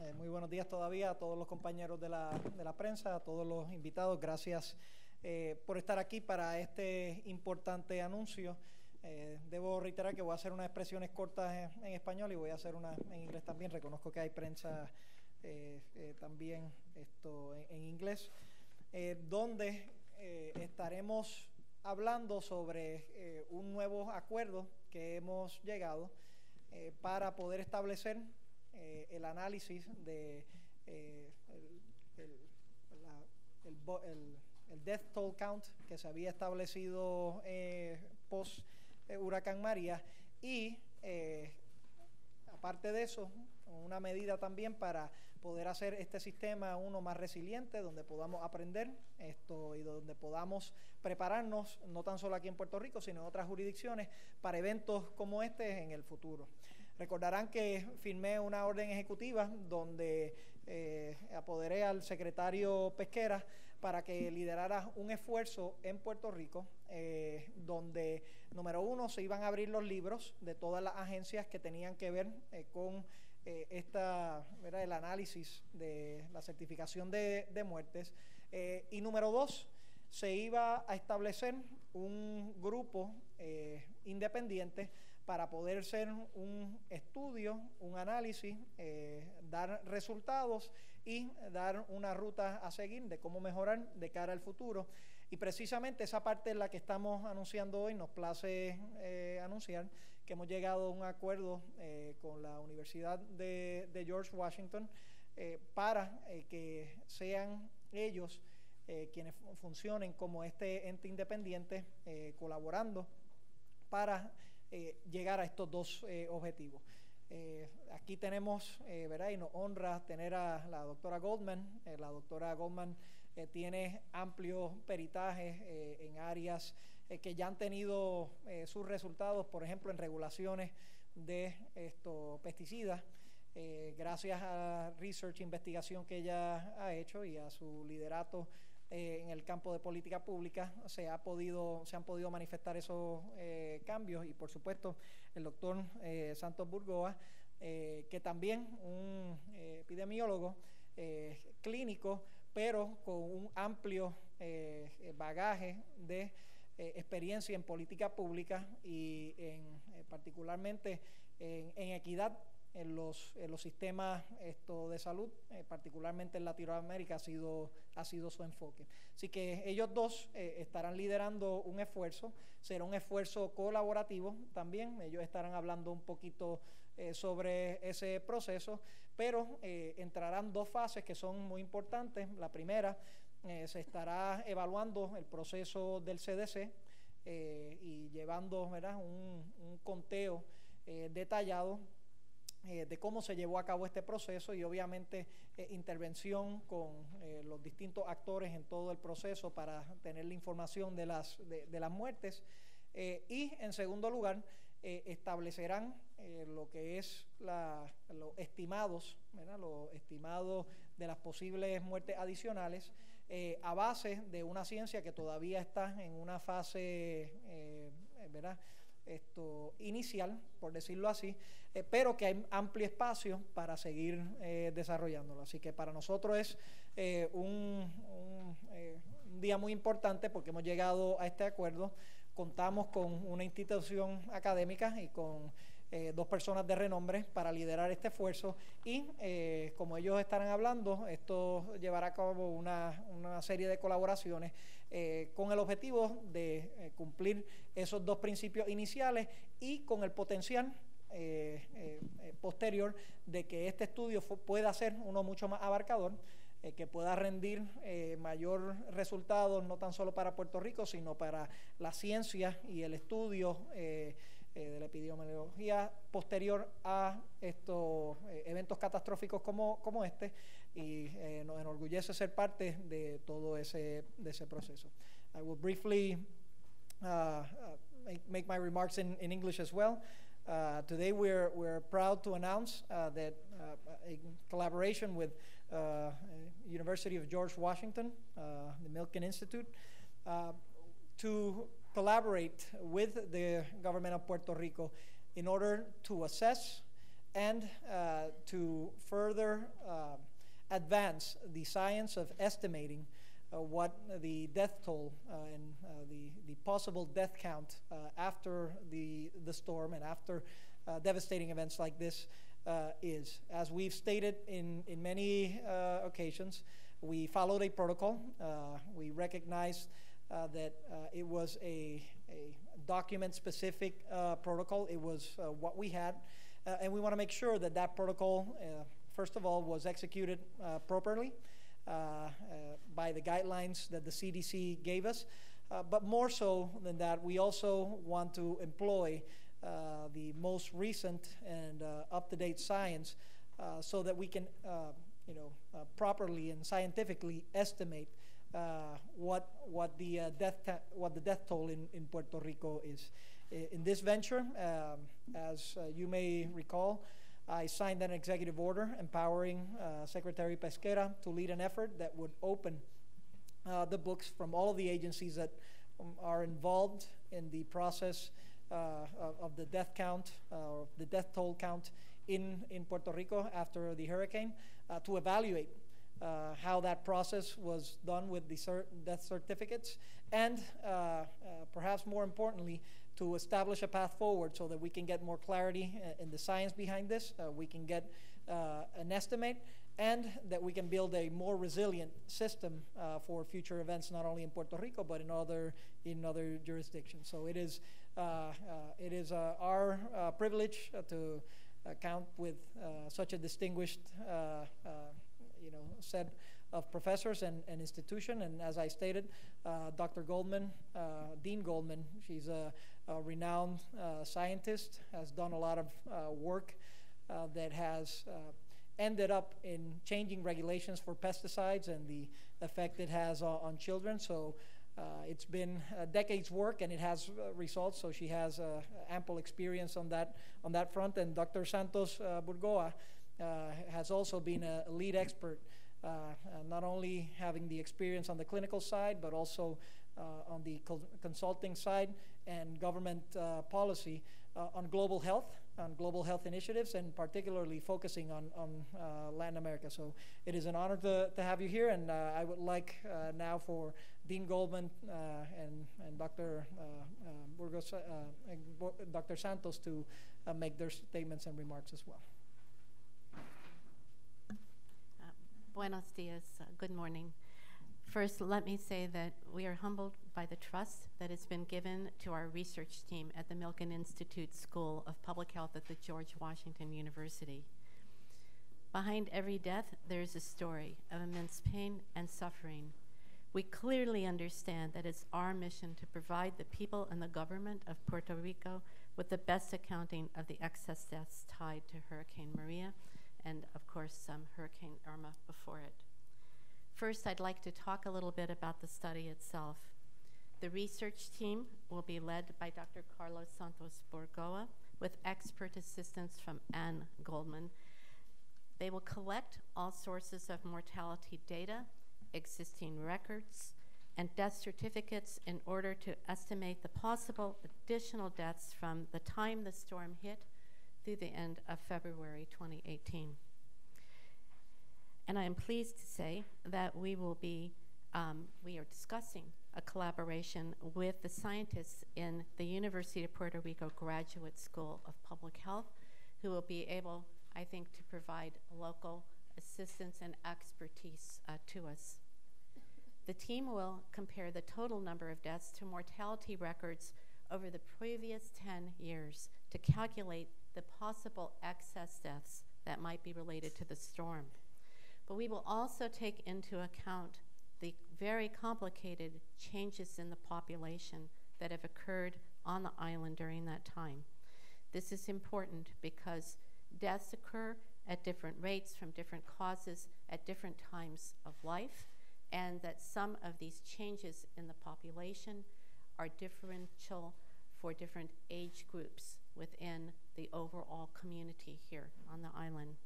Eh, muy buenos días todavía a todos los compañeros de la, de la prensa, a todos los invitados. Gracias eh, por estar aquí para este importante anuncio. Eh, debo reiterar que voy a hacer unas expresiones cortas en, español y voy a hacer unas en inglés también. Reconozco que hay prensa también esto en, inglés, donde estaremos hablando sobre un nuevo acuerdo que hemos llegado para poder establecer eh, el análisis de eh, el, el, death toll count que se había establecido eh, post huracán María y aparte de eso una medida también para poder hacer este sistema uno más resiliente, donde podamos aprender esto y donde podamos prepararnos, no tan solo aquí en Puerto Rico, sino en otras jurisdicciones, para eventos como este en el futuro. Recordarán que firmé una orden ejecutiva donde eh, apoderé al secretario Pesquera para que liderara un esfuerzo en Puerto Rico, eh, donde, número uno, se iban a abrir los libros de todas las agencias que tenían que ver eh, con esta, el análisis de la certificación de, de muertes. y número dos, se iba a establecer un grupo independiente para poder ser un estudio, un análisis, eh, dar resultados y dar una ruta a seguir de cómo mejorar de cara al futuro. Y precisamente esa parte es la que estamos anunciando hoy, nos place eh, anunciar que hemos llegado a un acuerdo eh, con la Universidad de, George Washington para que sean ellos quienes funcionen como este ente independiente colaborando para eh, llegar a estos dos eh, objetivos. Eh, aquí tenemos, ¿verdad? Y nos honra tener a la doctora Goldman. la doctora Goldman tiene amplios peritajes en áreas que ya han tenido sus resultados, por ejemplo, en regulaciones de estos pesticidas. gracias a research, investigación que ella ha hecho y a su liderato eh, en el campo de política pública se, ha podido, se han podido manifestar esos eh, cambios. Y por supuesto el doctor eh, Santos Burgoa, que también un epidemiólogo clínico, pero con un amplio bagaje de experiencia en política pública y en, particularmente en, en equidad en los, en los sistemas esto, de salud, eh, particularmente en Latinoamérica, ha sido, ha sido su enfoque. Así que ellos dos eh, estarán liderando un esfuerzo, será un esfuerzo colaborativo también, ellos estarán hablando un poquito eh, sobre ese proceso, pero entrarán dos fases que son muy importantes. La primera, se estará evaluando el proceso del CDC y llevando Un, un conteo detallado eh, de cómo se llevó a cabo este proceso y obviamente eh, intervención con eh, los distintos actores en todo el proceso para tener la información de las, de, las muertes. y en segundo lugar, establecerán lo que es los estimados, los estimados de las posibles muertes adicionales a base de una ciencia que todavía está en una fase, ¿verdad? Esto inicial, por decirlo así, eh, pero que hay amplio espacio para seguir eh, desarrollándolo. Así que para nosotros es eh, un, un, día muy importante porque hemos llegado a este acuerdo. Contamos con una institución académica y con dos personas de renombre para liderar este esfuerzo y como ellos estarán hablando, esto llevará a cabo una, serie de colaboraciones eh, con el objetivo de cumplir esos dos principios iniciales y con el potencial posterior de que este estudio pueda ser uno mucho más abarcador, que pueda rendir mayor resultado no tan solo para Puerto Rico, sino para la ciencia y el estudio eh, de la epidemiología posterior a estos eh, eventos catastróficos como, como este y eh, nos enorgullece ser parte de todo ese, de ese proceso. I will briefly uh, uh, make, make, my remarks in, in English as well. Uh, today we're, we're proud to announce uh, that uh, in collaboration with uh, University of George Washington, the Milken Institute, to collaborate with the government of Puerto Rico in order to assess and to further advance the science of estimating uh, what the death toll uh, and uh, the, the possible death count after the, the storm and after devastating events like this is. As we've stated in, in many occasions, we followed a protocol. We recognized that it was a, a document specific uh, protocol, it was uh, what we had. Uh, and we want to make sure that that protocol, first of all, was executed uh, properly uh, uh, by the guidelines that the CDC gave us. But more so than that, we also want to employ the most recent and up-to-date science so that we can, you know, uh, properly and scientifically estimate uh, what what the uh, death what the death toll in, in Puerto Rico is. In this venture, um, as you may recall, I signed an executive order empowering uh, Secretary Pesquera to lead an effort that would open uh, the books from all of the agencies that um, are involved in the process uh, of, the death count, uh, or the death toll count in, in Puerto Rico after the hurricane, uh, to evaluate uh, how that process was done with the cer- death certificates, and uh, uh, perhaps more importantly, to establish a path forward so that we can get more clarity uh, in the science behind this, uh, we can get uh, an estimate, and that we can build a more resilient system uh, for future events, not only in Puerto Rico but in other in other jurisdictions. So it is uh, uh, it is our privilege to count with such a distinguished you know set of professors and, and institution. And as I stated, Dr. Goldman, Dean Goldman, she's a, a renowned uh, scientist, has done a lot of uh, work uh, that has ended up in changing regulations for pesticides and the effect it has on, children. So it's been a decade's work and it has results. So she has ample experience on that on that front. And Dr. Santos Burgoa has also been a, lead expert, uh, not only having the experience on the clinical side, but also uh, on the col- consulting side and government uh, policy uh, on global health, on global health initiatives, and particularly focusing on, on uh, Latin America. So it is an honor to, to have you here, and uh, I would like uh, now for Dean Goldman uh, and, and Dr. Burgos, and Dr. Santos to make their statements and remarks as well. Buenos dias, good morning. First, let me say that we are humbled by the trust that has been given to our research team at the Milken Institute School of Public Health at the George Washington University. Behind every death, there is a story of immense pain and suffering. We clearly understand that it's our mission to provide the people and the government of Puerto Rico with the best accounting of the excess deaths tied to Hurricane Maria and, of course, um, Hurricane Irma before it. First, I'd like to talk a little bit about the study itself. The research team will be led by Dr. Carlos Santos Borgoa with expert assistance from Anne Goldman. They will collect all sources of mortality data, existing records, and death certificates in order to estimate the possible additional deaths from the time the storm hit through the end of February 2018. And I am pleased to say that we will be, um, we are discussing a collaboration with the scientists in the University of Puerto Rico Graduate School of Public Health, who will be able, I think, to provide local assistance and expertise uh, to us. The team will compare the total number of deaths to mortality records over the previous 10 years to calculate the possible excess deaths that might be related to the storm. But we will also take into account the very complicated changes in the population that have occurred on the island during that time. This is important because deaths occur at different rates from different causes at different times of life, and that some of these changes in the population are differential for different age groups within the overall community here on the island.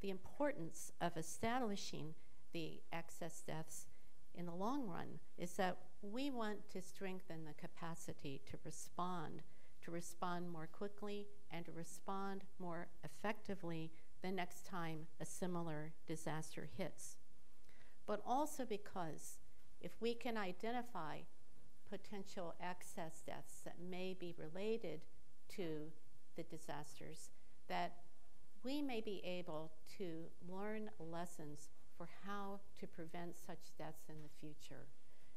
The importance of establishing the excess deaths in the long run is that we want to strengthen the capacity to respond, to respond more quickly and to respond more effectively the next time a similar disaster hits. But also because if we can identify potential excess deaths that may be related to the disasters, that we may be able to learn lessons for how to prevent such deaths in the future.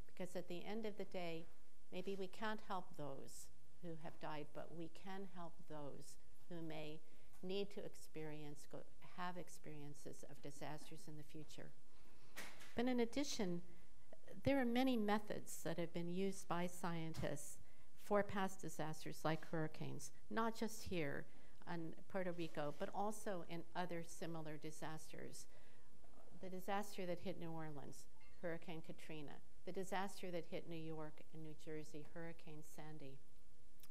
Because at the end of the day, maybe we can't help those who have died, but we can help those who may need to experience, go, have experiences of disasters in the future. But in addition, there are many methods that have been used by scientists for past disasters like hurricanes, not just here in Puerto Rico, but also in other similar disasters. The disaster that hit New Orleans, Hurricane Katrina, the disaster that hit New York and New Jersey, Hurricane Sandy.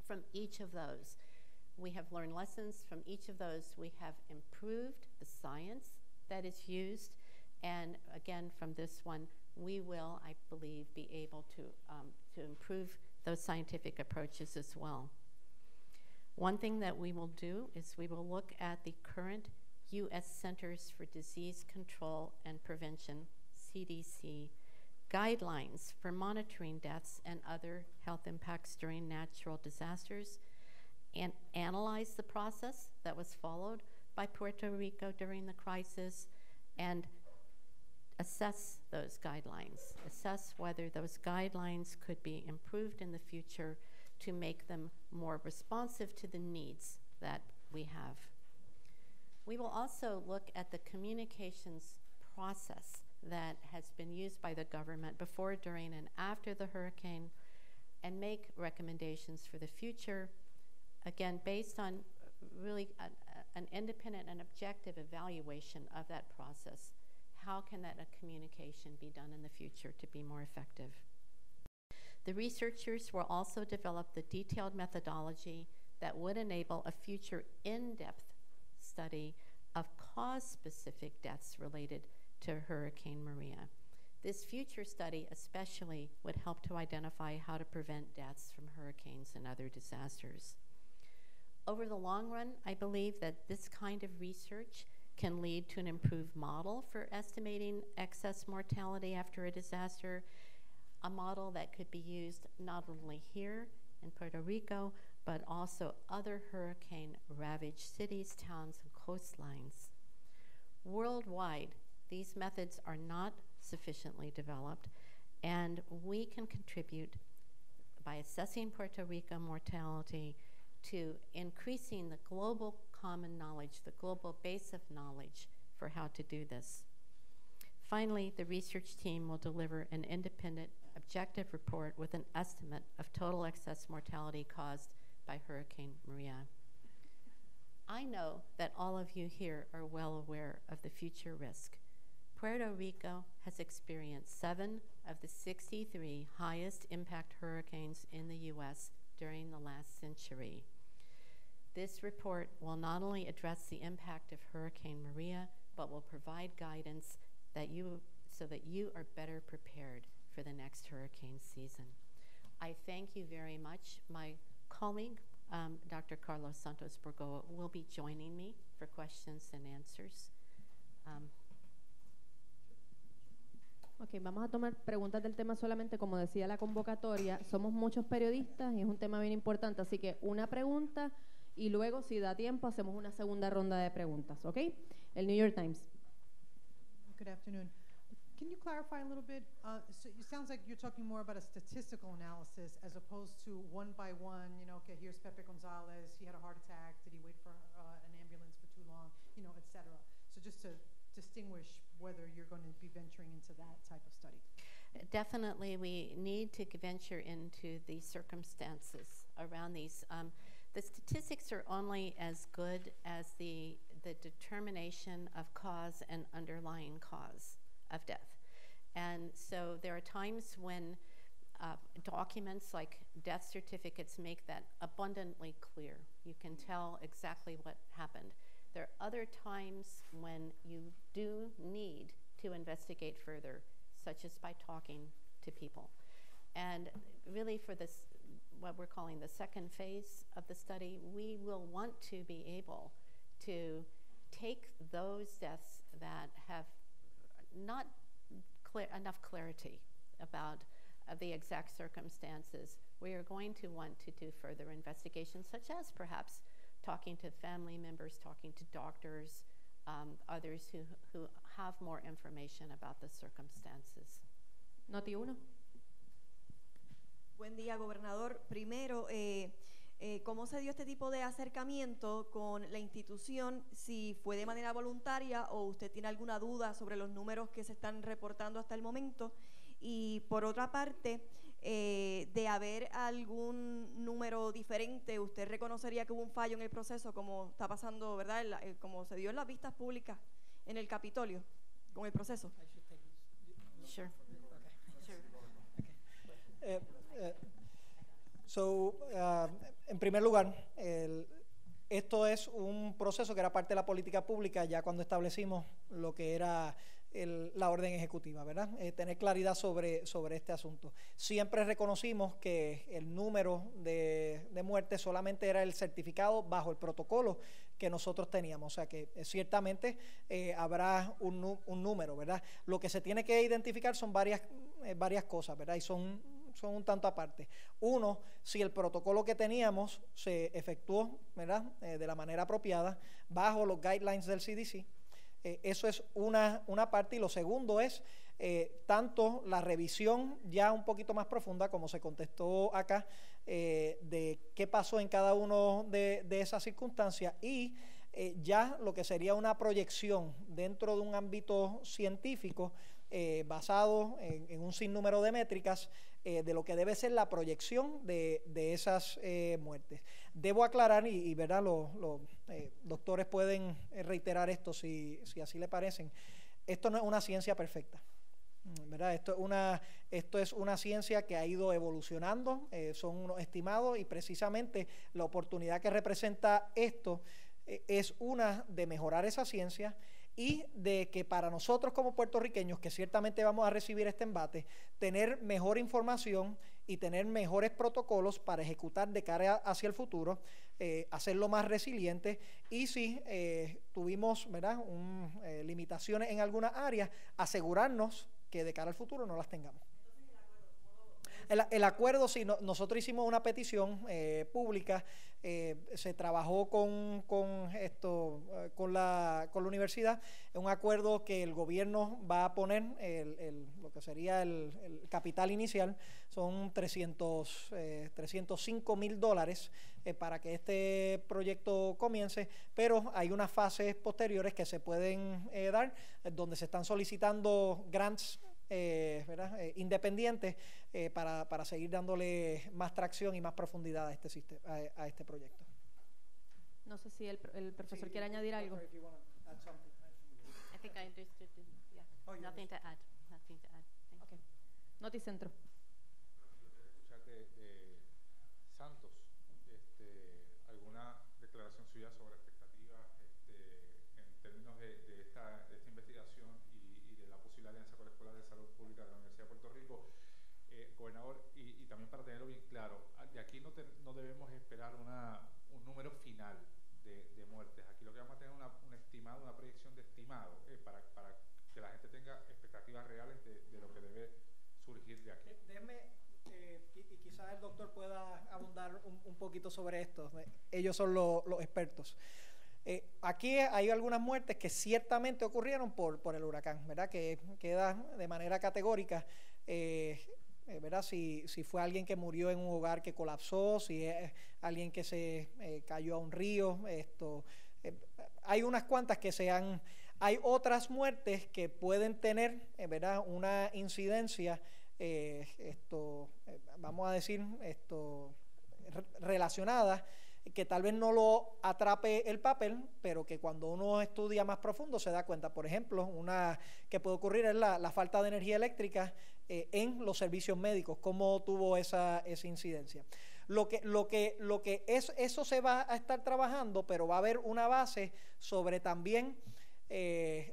From each of those, we have learned lessons. From each of those, we have improved the science that is used. And again, from this one, we will, I believe, be able to, um, to improve those scientific approaches as well. One thing that we will do is we will look at the current U.S. Centers for Disease Control and Prevention, CDC, guidelines for monitoring deaths and other health impacts during natural disasters and analyze the process that was followed by Puerto Rico during the crisis and assess those guidelines, assess whether those guidelines could be improved in the future to make them more responsive to the needs that we have. We will also look at the communications process that has been used by the government before, during, and after the hurricane and make recommendations for the future, again, based on really a, a, an independent and objective evaluation of that process. How can that uh, communication be done in the future to be more effective? The researchers will also develop the detailed methodology that would enable a future in depth study of cause specific deaths related to Hurricane Maria. This future study, especially, would help to identify how to prevent deaths from hurricanes and other disasters. Over the long run, I believe that this kind of research can lead to an improved model for estimating excess mortality after a disaster, a model that could be used not only here in Puerto Rico, but also other hurricane ravaged cities, towns, and coastlines. Worldwide, these methods are not sufficiently developed, and we can contribute by assessing Puerto Rico mortality to increasing the global common knowledge, the global base of knowledge for how to do this. Finally, the research team will deliver an independent, objective report with an estimate of total excess mortality caused by Hurricane Maria. I know that all of you here are well aware of the future risk. Puerto Rico has experienced seven of the 63 highest impact hurricanes in the U.S. during the last century. This report will not only address the impact of Hurricane Maria, but will provide guidance that you, so that you are better prepared for the next hurricane season. I thank you very much. My colleague, um, Dr. Carlos Santos Burgoa, will be joining me for questions and answers. Um, Ok, vamos a tomar preguntas del tema solamente, como decía la convocatoria, somos muchos periodistas y es un tema bien importante, así que una pregunta y luego, si da tiempo, hacemos una segunda ronda de preguntas, ¿ok? El New York Times. Good afternoon. Can you clarify a little bit? Uh, so it sounds like you're talking more about a statistical analysis as opposed to one by one, you know, okay, here's Pepe Gonzalez, he had a heart attack, did he wait for uh, an ambulance for too long, you know, et cetera. So just to distinguish whether you're going to be venturing into that type of study. Definitely, we need to venture into the circumstances around these. Um, the statistics are only as good as the, the determination of cause and underlying cause of death. And so there are times when uh, documents like death certificates make that abundantly clear. You can tell exactly what happened. There are other times when you do need to investigate further, such as by talking to people. And really, for this, what we're calling the second phase of the study, we will want to be able to take those deaths that have not clear, enough clarity about uh, the exact circumstances. We are going to want to do further investigations, such as perhaps talking to family members, talking to doctors, um, others who, who have more information about the circumstances. Noti 1. Buen día, gobernador. Primero, eh, eh, ¿cómo se dio este tipo de acercamiento con la institución? Si fue de manera voluntaria o usted tiene alguna duda sobre los números que se están reportando hasta el momento. Y por otra parte, eh, de haber algún número diferente, ¿usted reconocería que hubo un fallo en el proceso, como está pasando, ¿verdad? La- eh, como se dio en las vistas públicas en el Capitolio, con el proceso. Sure. Sure. Eh, eh, so, uh, en primer lugar, el- esto es un proceso que era parte de la política pública ya cuando establecimos lo que era el- la orden ejecutiva, ¿verdad? Eh, tener claridad sobre, sobre este asunto. Siempre reconocimos que el número de, de muertes solamente era el certificado bajo el protocolo que nosotros teníamos. O sea que eh, ciertamente eh, habrá un, un número, ¿verdad? Lo que se tiene que identificar son varias, varias cosas, ¿verdad? Y son, son un tanto aparte. Uno, si el protocolo que teníamos se efectuó, ¿verdad? Eh, de la manera apropiada, bajo los guidelines del CDC. Eh, eso es una, una parte. Y lo segundo es eh, tanto la revisión ya un poquito más profunda, como se contestó acá, de qué pasó en cada uno de, de esas circunstancias y ya lo que sería una proyección dentro de un ámbito científico eh, basado en, en un sinnúmero de métricas eh, de lo que debe ser la proyección de, de esas eh, muertes. Debo aclarar, y, ¿verdad? los, eh, doctores pueden reiterar esto si, si así le parecen, esto no es una ciencia perfecta. Mm, ¿verdad? Esto, es una, esto es una ciencia que ha ido evolucionando, son unos estimados y precisamente la oportunidad que representa esto es una de mejorar esa ciencia y de que para nosotros como puertorriqueños, que ciertamente vamos a recibir este embate, tener mejor información y tener mejores protocolos para ejecutar de cara hacia el futuro, eh, hacerlo más resiliente y si eh, tuvimos ¿verdad? Eh, limitaciones en algunas áreas, asegurarnos que de cara al futuro no las tengamos. El, acuerdo, sí, no- nosotros hicimos una petición eh, pública, eh, se trabajó con, con esto, eh, con, la, con la universidad, un acuerdo que el gobierno va a poner, el, el- lo que sería el, el capital inicial, son 300, eh, 305 mil dólares eh, para que este proyecto comience, pero hay unas fases posteriores que se pueden dar, donde se están solicitando grants eh, ¿verdad? Eh, independientes eh, para, para seguir dándole más tracción y más profundidad a este, sistema, a, a este proyecto. No sé si el, el profesor quiere añadir algo. I think I understood. it. Yeah. Oh, you Nothing to add. Nothing to add. Thank you. Noti Centro. escuchar de, de Santos este, alguna declaración suya sobre expectativas este, en términos de, de esta, de esta investigación y, y de la posible alianza con la Escuela de Salud Pública de la Universidad de Puerto Rico. Eh, gobernador, y, y también para tenerlo bien claro, a- de aquí no, te- no debemos esperar una, un número final de, de muertes. Aquí lo que vamos a tener es una, un estimado, una proyección de estimado eh, para, para que la gente tenga expectativas reales de, de lo que debe surgir de aquí. Eh, Déjeme, eh, y, y quizás el doctor pueda abundar un, un poquito sobre esto. Ellos son lo- los expertos. Eh, aquí hay algunas muertes que ciertamente ocurrieron por, por el huracán, ¿verdad? Que queda de manera categórica, eh, eh, ¿verdad? Si, si fue alguien que murió en un hogar que colapsó, si es alguien que se cayó a un río, esto. hay unas cuantas que se han. Hay otras muertes que pueden tener, ¿verdad? Una incidencia, eh, esto, eh, vamos a decir, esto, re- relacionada que tal vez no lo atrape el papel, pero que cuando uno estudia más profundo se da cuenta. Por ejemplo, una que puede ocurrir es la, la falta de energía eléctrica eh, en los servicios médicos, cómo tuvo esa, esa incidencia. Lo que, lo que, lo que es, eso se va a estar trabajando, pero va a haber una base sobre también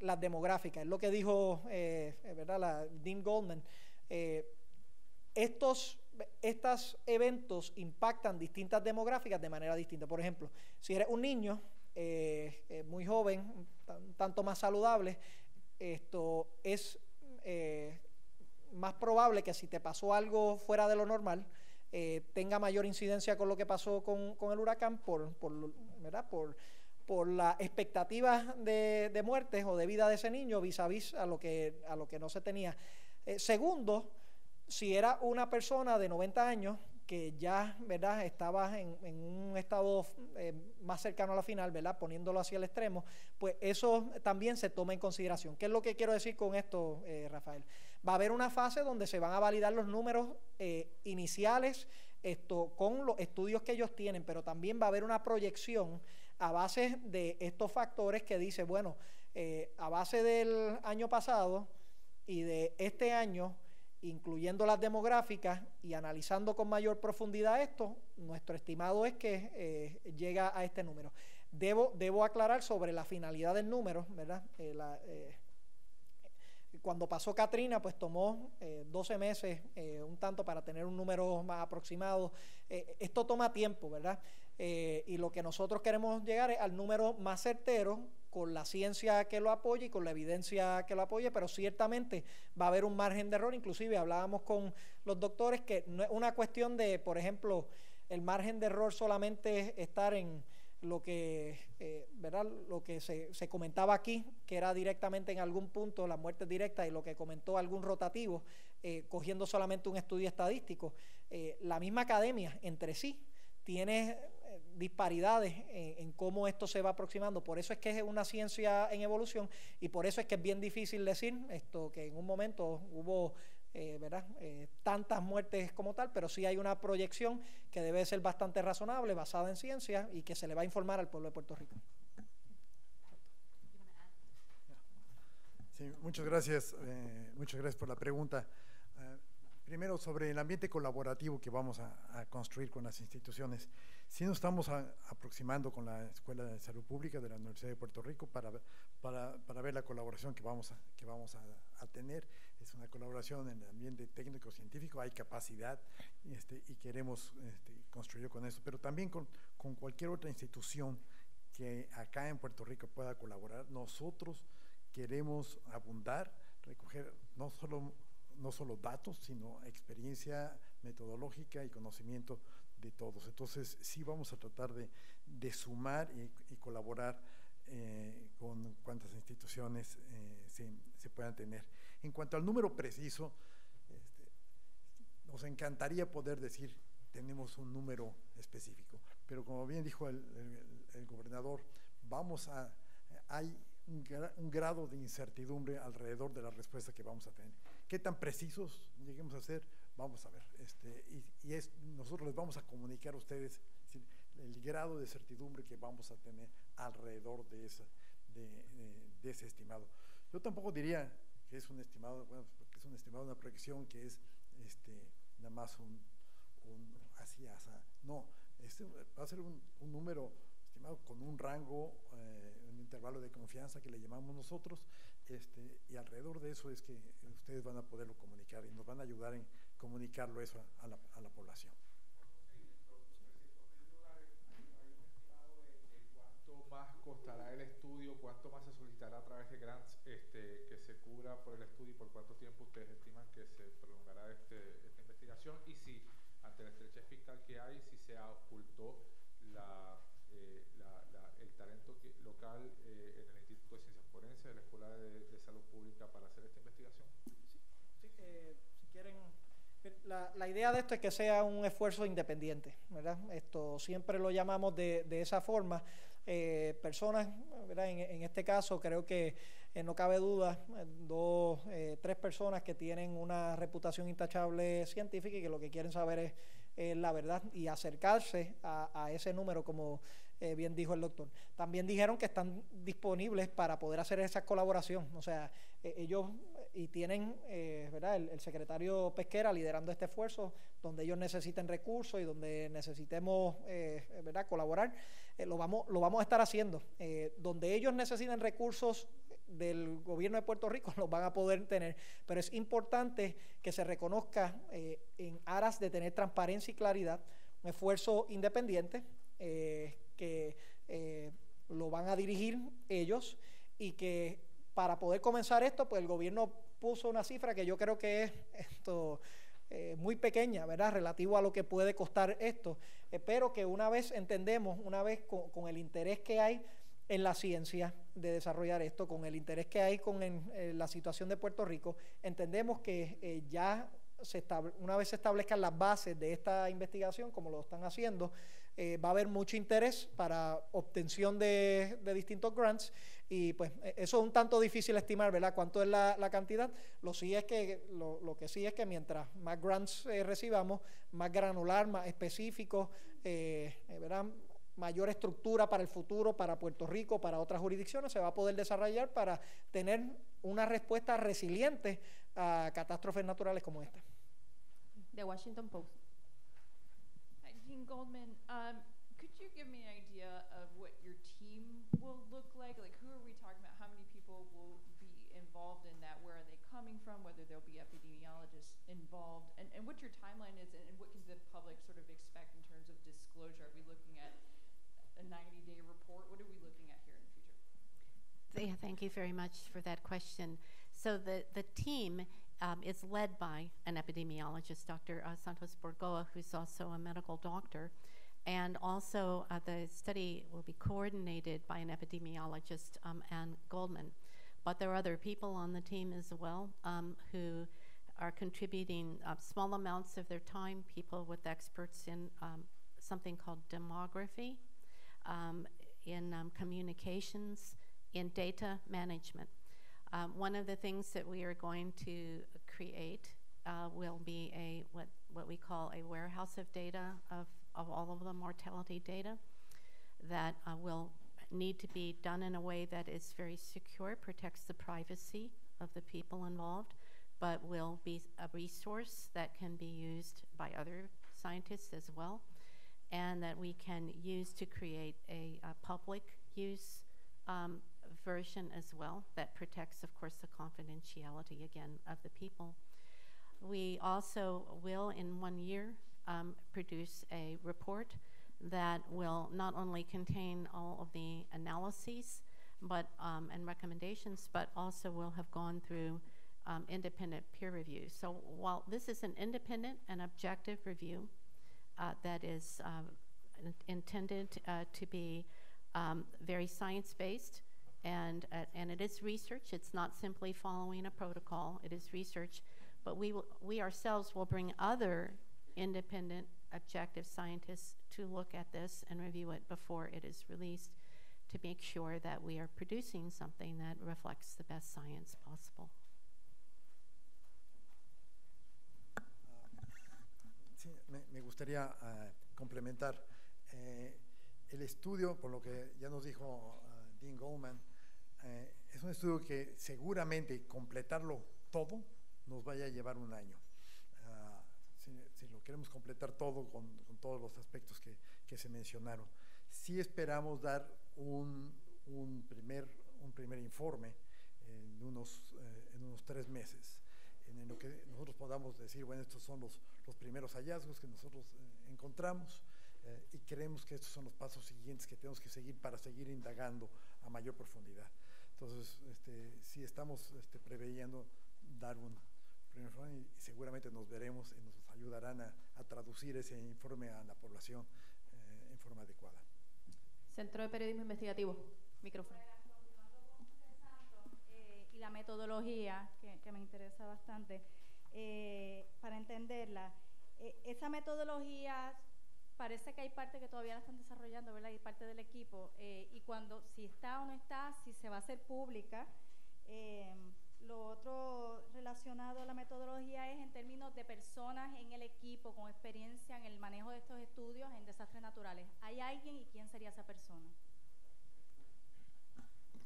las demográficas. Es lo que dijo eh, ¿verdad? La, Dean Goldman. Eh, estos estos eventos impactan distintas demográficas de manera distinta. Por ejemplo, si eres un niño eh, eh, muy joven, tanto más saludable, esto es más probable que si te pasó algo fuera de lo normal, tenga mayor incidencia con lo que pasó con, el huracán por, por, ¿verdad? por, por la expectativa de, de muertes o de vida de ese niño vis a vis a lo que, a lo que no se tenía. Segundo, si era una persona de 90 años que ya, ¿verdad?, estaba en, un estado eh, más cercano a la final, ¿verdad?, poniéndolo hacia el extremo, pues eso también se toma en consideración. ¿Qué es lo que quiero decir con esto, eh, Rafael? Va a haber una fase donde se van a validar los números eh, iniciales esto, con los estudios que ellos tienen, pero también va a haber una proyección a base de estos factores que dice, bueno, a base del año pasado y de este año, incluyendo las demográficas y analizando con mayor profundidad esto, nuestro estimado es que eh, llega a este número. Debo, debo aclarar sobre la finalidad del número, ¿verdad? Eh, eh, cuando pasó Katrina, pues tomó 12 meses, un tanto para tener un número más aproximado. esto toma tiempo, ¿verdad? Y lo que nosotros queremos llegar es al número más certero con la ciencia que lo apoye y con la evidencia que lo apoye, pero ciertamente va a haber un margen de error. Inclusive hablábamos con los doctores que no es una cuestión de, por ejemplo, el margen de error solamente estar en lo que, eh, ¿verdad? Lo que se, se, comentaba aquí, que era directamente en algún punto la muerte directa y lo que comentó algún rotativo, eh, cogiendo solamente un estudio estadístico. Eh, la misma academia entre sí tiene disparidades en, cómo esto se va aproximando. Por eso es que es una ciencia en evolución y por eso es que es bien difícil decir esto que en un momento hubo eh, ¿verdad? Eh, tantas muertes como tal, pero sí hay una proyección que debe ser bastante razonable, basada en ciencia y que se le va a informar al pueblo de Puerto Rico. Sí, muchas gracias, eh, muchas gracias por la pregunta. Primero, sobre el ambiente colaborativo que vamos a construir con las instituciones. Sí nos estamos aproximando con la Escuela de Salud Pública de la Universidad de Puerto Rico para, para, para ver la colaboración que vamos, a, que vamos a, tener. Es una colaboración en el ambiente técnico-científico, hay capacidad este, y queremos este, construir con eso, pero también con, con cualquier otra institución que acá en Puerto Rico pueda colaborar. Nosotros queremos abundar, recoger no solo, no solo datos, sino experiencia metodológica y conocimiento de todos. Entonces, sí vamos a tratar de, de sumar y, colaborar eh, con cuantas instituciones eh, se, puedan tener. En cuanto al número preciso, este, nos encantaría poder decir tenemos un número específico, pero como bien dijo el, gobernador, vamos a, hay un, grado de incertidumbre alrededor de la respuesta que vamos a tener. ¿Qué tan precisos lleguemos a ser? Vamos a ver, este, y, es, nosotros les vamos a comunicar a ustedes el grado de certidumbre que vamos a tener alrededor de, ese estimado. Yo tampoco diría que es un estimado, bueno, porque es un estimado, una proyección que es este, nada más un, así, así, no, este va a ser un, un número estimado con un rango, eh, un intervalo de confianza que le llamamos nosotros, este, y alrededor de eso es que ustedes van a poderlo comunicar y nos van a ayudar en comunicarlo eso a, la, a la población. ¿Cuánto más costará el estudio? ¿Cuánto más se solicitará a través de grants este, que se cubra por el estudio y por cuánto tiempo ustedes estiman que se prolongará este, esta investigación? Y si, ante la estrechez fiscal que hay, si se ocultó la, eh, la, la, el talento local eh, en el Instituto de Ciencias Forenses, de la Escuela de, Salud Pública, para hacer esta investigación. Sí, sí eh, si quieren la, la, idea de esto es que sea un esfuerzo independiente, ¿verdad? Esto siempre lo llamamos de, de esa forma. Eh, personas, ¿verdad? En, en, este caso creo que eh, no cabe duda, eh, dos, eh, tres personas que tienen una reputación intachable científica y que lo que quieren saber es la verdad y acercarse a, a ese número, como eh, bien dijo el doctor. También dijeron que están disponibles para poder hacer esa colaboración. O sea, eh, ellos y tienen, eh, ¿verdad? El, secretario Pesquera liderando este esfuerzo, donde ellos necesiten recursos y donde necesitemos, ¿verdad? Colaborar, lo, vamos, lo vamos a estar haciendo. Donde ellos necesiten recursos del gobierno de Puerto Rico, los van a poder tener. Pero es importante que se reconozca en aras de tener transparencia y claridad un esfuerzo independiente eh, que eh, lo van a dirigir ellos y que para poder comenzar esto, pues el gobierno puso una cifra que yo creo que es esto eh, muy pequeña, ¿verdad? Relativo a lo que puede costar esto, eh, pero que una vez entendemos, una vez con, con, el interés que hay en la ciencia de desarrollar esto, con el interés que hay con en, la situación de Puerto Rico, entendemos que ya se una vez se establezcan las bases de esta investigación, como lo están haciendo, eh, va a haber mucho interés para obtención de, de, distintos grants y pues e, eso es un tanto difícil estimar, ¿verdad? ¿Cuánto es la, la cantidad? Lo, sí es que, lo, lo, que sí es que mientras más grants eh, recibamos, más granular, más específico, eh, ¿verdad? mayor estructura para el futuro, para Puerto Rico, para otras jurisdicciones, se va a poder desarrollar para tener una respuesta resiliente a catástrofes naturales como esta. The Washington Post. Dean Goldman. Um, could you give me an idea of what your team will look like? Like, who are we talking about? How many people will be involved in that? Where are they coming from? Whether there'll be epidemiologists involved, and, and what your timeline is, and, and what can the public sort of expect in terms of disclosure? Are we looking at a 90-day report? What are we looking at here in the future? Yeah, thank you very much for that question. So the, the team um, is led by an epidemiologist, Dr. Uh, Santos Borgoa, who's also a medical doctor. And also, uh, the study will be coordinated by an epidemiologist, um, Ann Goldman. But there are other people on the team as well um, who are contributing uh, small amounts of their time, people with experts in um, something called demography, um, in um, communications, in data management. Um, one of the things that we are going to create uh, will be a what what we call a warehouse of data of, of all of the mortality data that uh, will need to be done in a way that is very secure, protects the privacy of the people involved, but will be a resource that can be used by other scientists as well, and that we can use to create a, a public use um, version as well that protects, of course, the confidentiality again of the people. We also will, in one year, um, produce a report that will not only contain all of the analyses but um, and recommendations, but also will have gone through um, independent peer review. So while this is an independent and objective review uh, that is uh, intended uh, to be um, very science-based, and uh, and it is research. It's not simply following a protocol. It is research, but we will, we ourselves will bring other independent, objective scientists to look at this and review it before it is released, to make sure that we are producing something that reflects the best science possible. Sí, me, me gustaría uh, complementar. Eh, el estudio, por lo que ya nos dijo Dean Goldman, eh, es un estudio que seguramente completarlo todo nos vaya a llevar un año. Uh, si, si, lo queremos completar todo con, con todos los aspectos que, que, se mencionaron. Sí esperamos dar un, un, primer, un primer informe en unos, eh, en unos tres meses, en lo que nosotros podamos decir, bueno, estos son los, los primeros hallazgos que nosotros eh, encontramos. Eh, y creemos que estos son los pasos siguientes que tenemos que seguir para seguir indagando a mayor profundidad. Entonces, este, sí estamos este, preveyendo dar un primer informe y seguramente nos veremos y nos ayudarán a, a traducir ese informe a la población eh, en forma adecuada. Centro de Periodismo Investigativo, micrófono. Eh, y la metodología, que, que, me interesa bastante, eh, para entenderla. Eh, esa metodología parece que hay parte que todavía la están desarrollando, ¿verdad? Y parte del equipo. Eh, y cuando, si está o no está, si se va a hacer pública, eh, lo otro relacionado a la metodología es en términos de personas en el equipo con experiencia en el manejo de estos estudios en desastres naturales. ¿Hay alguien y quién sería esa persona?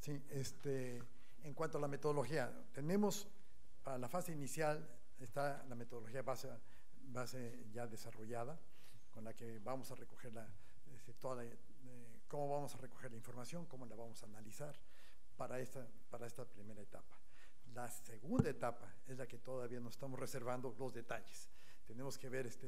Sí, este, en cuanto a la metodología, tenemos para la fase inicial está la metodología base, base ya desarrollada, con la que vamos a recoger la, este, toda eh, cómo vamos a recoger la información, cómo la vamos a analizar para esta, para esta primera etapa. La segunda etapa es la que todavía nos estamos reservando los detalles. Tenemos que ver este,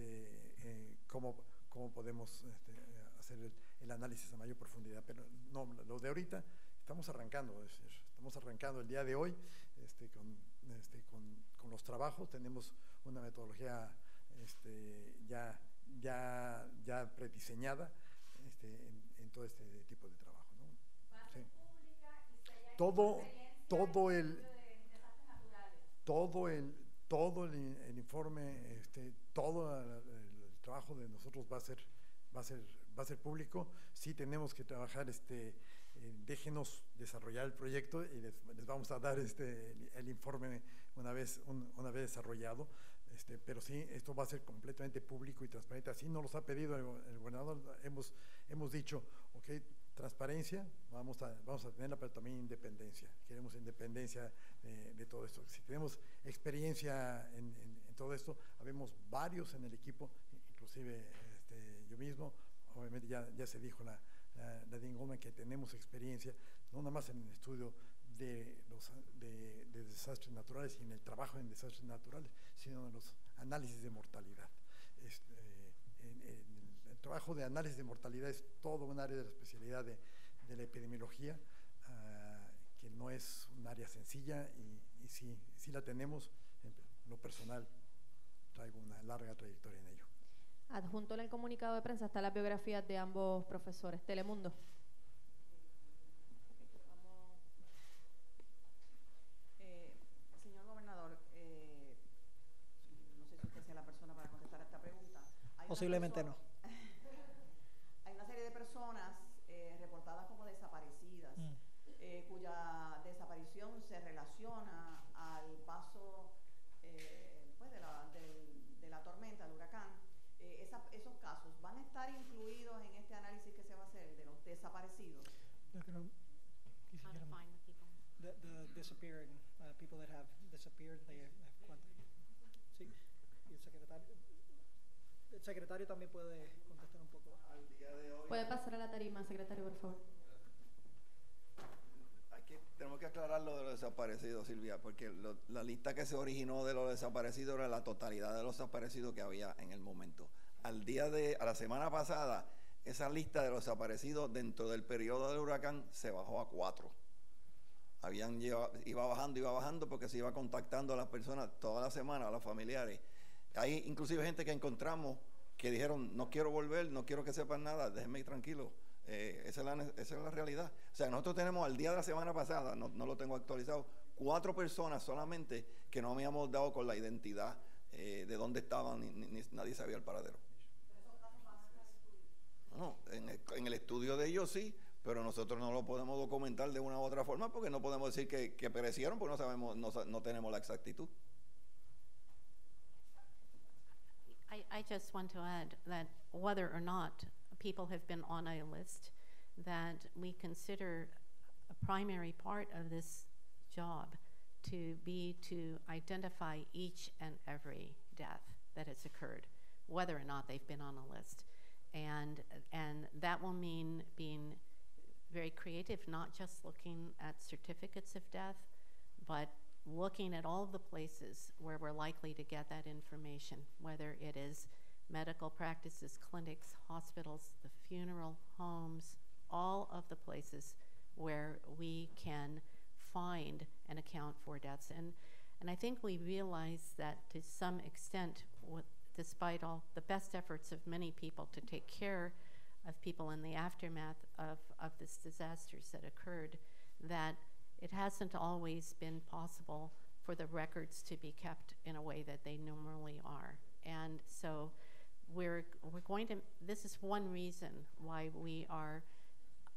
eh, cómo, cómo podemos este, hacer el, análisis a mayor profundidad, pero no, lo de ahorita estamos arrancando, estamos arrancando el día de hoy este, con, este, con, con, los trabajos, tenemos una metodología ya, ya, ya prediseñada este, en, en, todo este tipo de trabajo. ¿no? Sí. Todo, todo el todo el todo el, el informe, este, todo el, el, trabajo de nosotros va a ser va a ser va a ser público. Sí tenemos que trabajar este eh, déjenos desarrollar el proyecto y les, les vamos a dar este, el, el informe una vez, un, una vez desarrollado. Este, pero sí, esto va a ser completamente público y transparente. Así nos lo ha pedido el, gobernador. Hemos, hemos dicho, ok, transparencia, vamos a, vamos a tenerla, pero también independencia. Queremos independencia de, todo esto. Si tenemos experiencia en, todo esto, habemos varios en el equipo, inclusive este, yo mismo, obviamente ya, ya se dijo la, la, la Goldman, que tenemos experiencia, no nada más en el estudio de, los, de, de, desastres naturales y en el trabajo en desastres naturales, sino en los análisis de mortalidad. Este, en, en el, trabajo de análisis de mortalidad es todo un área de la especialidad de, de la epidemiología, uh, que no es un área sencilla y, y sí, sí la tenemos. En lo personal, traigo una larga trayectoria en ello. Adjunto en el comunicado de prensa está la biografía de ambos profesores. Telemundo. Eh, señor gobernador, eh, no sé si usted sea la persona para contestar a esta pregunta. Hay Posiblemente no. hay una serie de personas eh, reportadas como desaparecidas, mm. cuya desaparición se relaciona al paso pues de, la, de, de la tormenta, del huracán esa, esos casos van a estar incluidos en este análisis que se va a hacer de los desaparecidos. The, the disappearing uh, people that have disappeared, they have Sí, y el secretario, el secretario también puede contestar un poco. Al día de hoy. Puede pasar a la tarima, secretario, por favor. Aquí tenemos que aclarar lo de los desaparecidos, Silvia, porque lo, la lista que se originó de los desaparecidos era la totalidad de los desaparecidos que había en el momento al día de, a la semana pasada, esa lista de los desaparecidos dentro del periodo del huracán se bajó a cuatro. Habían lleva, iba bajando, iba bajando porque se iba contactando a las personas toda la semana, a los familiares. Hay inclusive gente que encontramos que dijeron, no quiero volver, no quiero que sepan nada, déjenme ir tranquilo. Eh, esa, es la, esa, es la, realidad. O sea, nosotros tenemos al día de la semana pasada, no, no lo tengo actualizado, cuatro personas solamente que no habíamos dado con la identidad eh, de dónde estaban, ni, ni, nadie sabía el paradero. No, en el, en el, estudio de ellos sí, pero nosotros no lo podemos documentar de una u otra forma porque no podemos decir que, que perecieron porque no sabemos, no, no tenemos la exactitud. I, just want to add that whether or not people have been on a list, that we consider a primary part of this job to be to identify each and every death that has occurred, whether or not they've been on a list. And and that will mean being very creative not just looking at certificates of death but looking at all the places where we're likely to get that information whether it is medical practices clinics hospitals the funeral homes all of the places where we can find and account for deaths. And and I think we realize that to some extent despite all the best efforts of many people to take care of people in the aftermath of, of this disasters that occurred, that it hasn't always been possible for the records to be kept in a way that they normally are. And so we're, we're going to, this is one reason why we are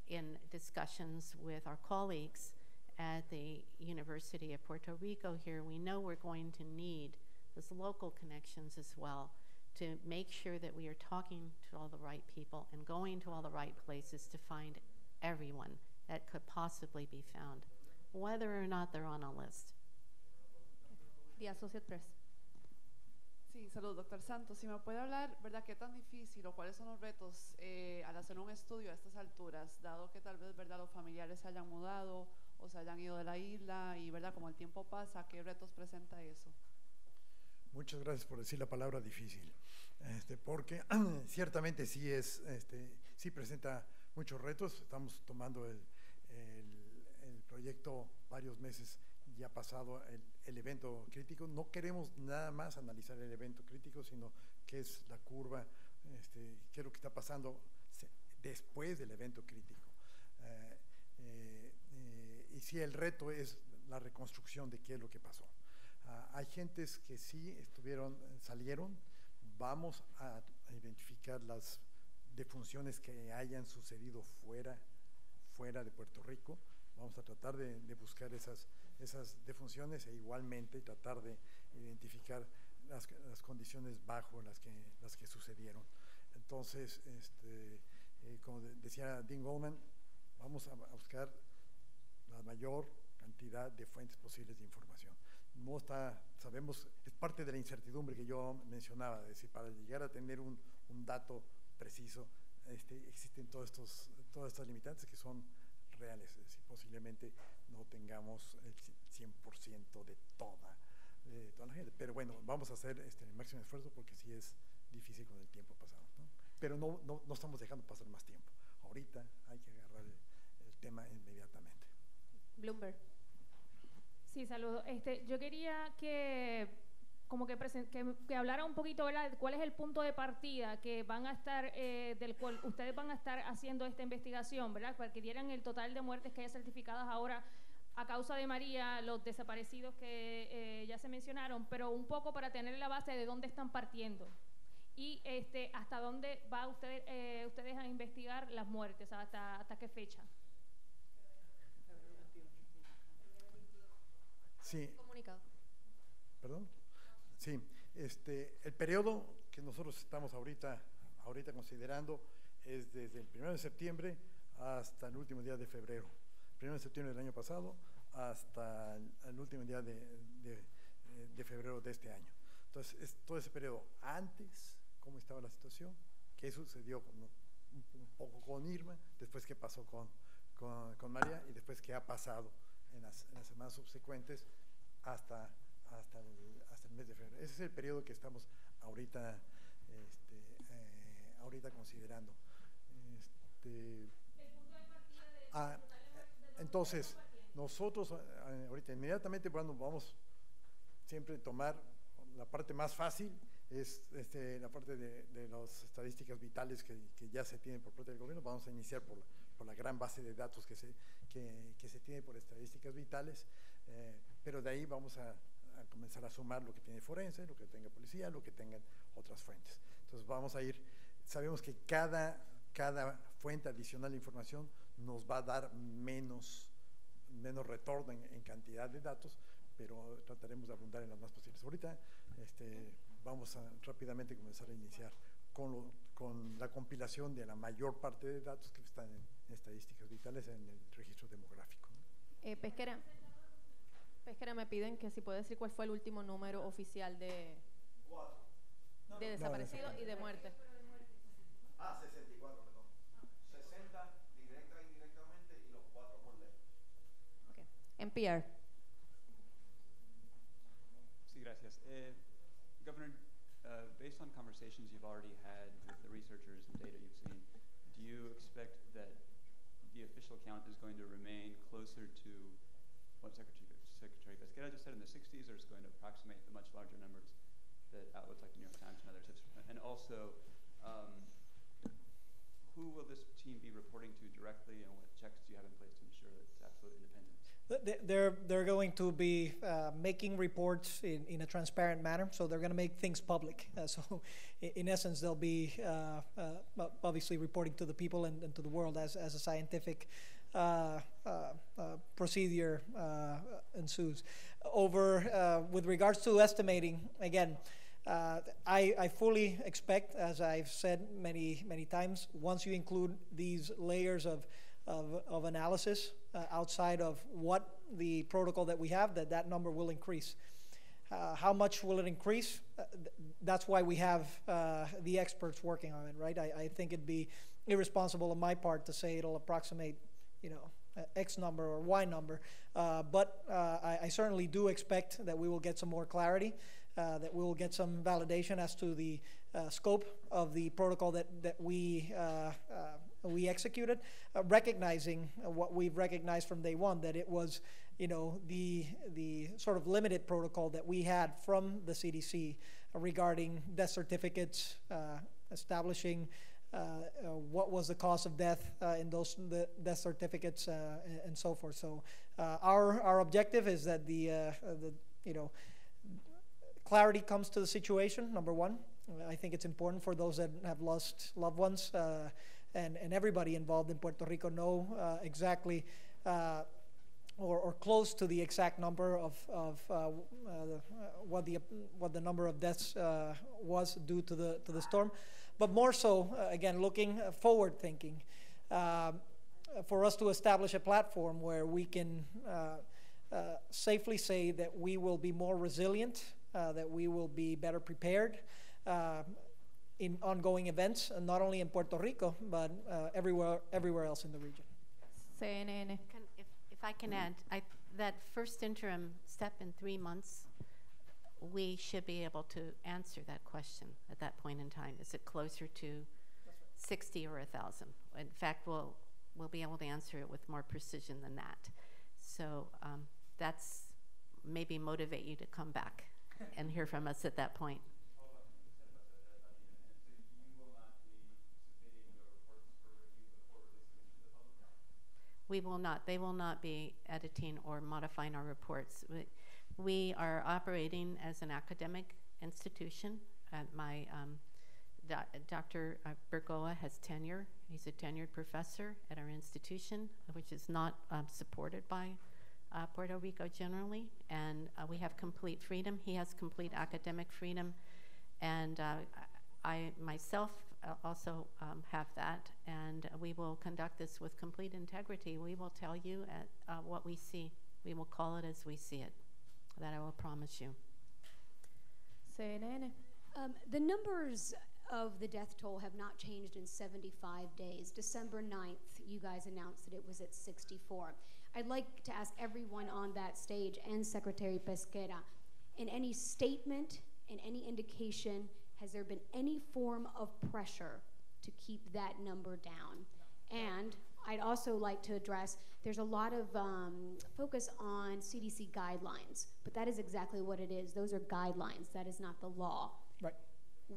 in discussions with our colleagues at the University of Puerto Rico here, we know we're going to need those local connections as well to make sure that we are talking to all the right people and going to all the right places to find everyone that could possibly be found, whether or not they're on a list. The Associate Press. Sí, salud, doctor Santos. Si me puede hablar, ¿verdad? ¿Qué tan difícil o cuáles son los retos eh, al hacer un estudio a estas alturas, dado que tal vez, ¿verdad? Los familiares se hayan mudado o se hayan ido de la isla y, ¿verdad? Como el tiempo pasa, ¿qué retos presenta eso? Muchas gracias por decir la palabra difícil, este, porque ciertamente sí es, este, sí presenta muchos retos. Estamos tomando el, proyecto varios meses ya pasado el, el, evento crítico. No queremos nada más analizar el evento crítico, sino qué es la curva, este, qué es lo que está pasando después del evento crítico. Eh, eh, y sí, el reto es la reconstrucción de qué es lo que pasó. Uh, hay gentes que sí estuvieron, salieron. Vamos a, a identificar las defunciones que hayan sucedido fuera, fuera de Puerto Rico. Vamos a tratar de, de buscar esas esas defunciones e igualmente tratar de identificar las, las condiciones bajo las que, las que sucedieron. Entonces, este, eh, como de, decía Dean Goldman, vamos a, a, buscar la mayor cantidad de fuentes posibles de información. No está, sabemos, es parte de la incertidumbre que yo mencionaba, es decir, para llegar a tener un, un dato preciso, este, existen todos estos, todas estas limitantes que son reales, es decir, posiblemente no tengamos el 100% de toda, de toda la gente. Pero bueno, vamos a hacer este, el máximo esfuerzo porque sí es difícil con el tiempo pasado. ¿no? Pero no, no, no, estamos dejando pasar más tiempo. Ahorita hay que agarrar el, el tema inmediatamente. Bloomberg. Sí, saludo. Este, yo quería que como que, que, que, hablara un poquito, ¿verdad? ¿Cuál es el punto de partida que van a estar, eh, del cual ustedes van a estar haciendo esta investigación, ¿verdad? Para que dieran el total de muertes que hay certificadas ahora a causa de María, los desaparecidos que eh, ya se mencionaron, pero un poco para tener la base de dónde están partiendo y este, hasta dónde va usted, eh, ustedes a investigar las muertes, hasta, hasta qué fecha. Sí. Comunicado. ¿Perdón? Sí, este, el periodo que nosotros estamos ahorita, ahorita considerando es desde el 1 de septiembre hasta el último día de febrero. 1 de septiembre del año pasado hasta el, último día de, de, de, febrero de este año. Entonces, es todo ese periodo antes, cómo estaba la situación, qué sucedió con, un, poco con Irma, después qué pasó con, con, con María y después qué ha pasado en las, en las semanas subsecuentes hasta, hasta el, hasta el mes de febrero. Ese es el periodo que estamos ahorita, este, eh, ahorita considerando. Este, ah, entonces, nosotros eh, ahorita inmediatamente cuando vamos siempre tomar la parte más fácil es este, la parte de, de las estadísticas vitales que, que, ya se tienen por parte del gobierno. Vamos a iniciar por la, por la gran base de datos que se, que, que se tiene por estadísticas vitales, eh, pero de ahí vamos a, a, comenzar a sumar lo que tiene forense, lo que tenga policía, lo que tengan otras fuentes. Entonces vamos a ir, sabemos que cada, cada fuente adicional de información nos va a dar menos, menos retorno en, en cantidad de datos, pero trataremos de abundar en las más posibles. Ahorita este, vamos a rápidamente comenzar a iniciar con, lo, con, la compilación de la mayor parte de datos que están en, estadísticas vitales en el registro demográfico. Eh, pesquera, pesquera, me piden que si puede decir cuál fue el último número oficial de, no, de no, desaparecidos no, y de muertes. Ah, 64, perdón. 60 directa e indirectamente y los 4 por ley. Okay. NPR. Sí, gracias. Eh, Governor, uh, based on conversations you've already had with the researchers and data you've seen, do you expect that the official count is going to remain closer to what Secretary, Secretary Pesquera just said in the 60s, or going to approximate the much larger numbers that outlets like the New York Times and others have? And also, um, who will this team be reporting to directly, and what checks do you have in place to ensure that it's absolute independence? They're they're going to be uh, making reports in, in a transparent manner, so they're going to make things public. Uh, so, in essence, they'll be uh, uh obviously reporting to the people and, and, to the world as, as a scientific procedure uh, ensues. Over uh, with regards to estimating, again, uh, I, I fully expect, as I've said many many times, once you include these layers of of, of analysis uh, outside of what the protocol that we have, that that number will increase. Uh, how much will it increase? Uh, th- that's why we have uh, the experts working on it, right? I, I think it'd be irresponsible on my part to say it'll approximate, you know, X number or Y number. Uh, but uh, I, I certainly do expect that we will get some more clarity, uh, that we will get some validation as to the uh, scope of the protocol that, that we, uh, uh, we executed, recognizing what we've recognized from day one, that it was, you know, the, the sort of limited protocol that we had from the CDC regarding death certificates, establishing what was the cause of death uh, in those death certificates uh, and, so forth. So uh, our our objective is that the uh, uh, the you know clarity comes to the situation. Number one, I think it's important for those that have lost loved ones uh, and and everybody involved in Puerto Rico know uh, exactly. Uh, or, or close to the exact number of, of uh, uh, what the what the number of deaths uh, was due to the to the storm, but more so uh, again looking uh, forward thinking, um, for us to establish a platform where we can uh, uh, safely say that we will be more resilient, uh, that we will be better prepared. Uh, in ongoing events, and not only in Puerto Rico, but uh, everywhere, everywhere else in the region. CNN. Can, if, if I can add, I, that first interim step in three months, we should be able to answer that question at that point in time. Is it closer to 60 or 1,000? In fact, we'll, we'll be able to answer it with more precision than that. So um, that's maybe motivate you to come back and hear from us at that point. We will not, they will not be editing or modifying our reports. We, we are operating as an academic institution. Uh, my um, doc- Dr. uh, Bergoa has tenure. He's a tenured professor at our institution, which is not um, supported by uh, Puerto Rico generally. And uh, we have complete freedom. He has complete academic freedom. And uh, I myself uh, also um, have that, and we will conduct this with complete integrity. We will tell you at, what we see. We will call it as we see it. That I will promise you. CNN. Um, the numbers of the death toll have not changed in 75 days. December 9th, you guys announced that it was at 64. I'd like to ask everyone on that stage and Secretary Pesquera, in any statement, in any indication, has there been any form of pressure to keep that number down? And I'd also like to address there's a lot of um, focus on CDC guidelines, but that is exactly what it is. Those are guidelines, that is not the law. Right.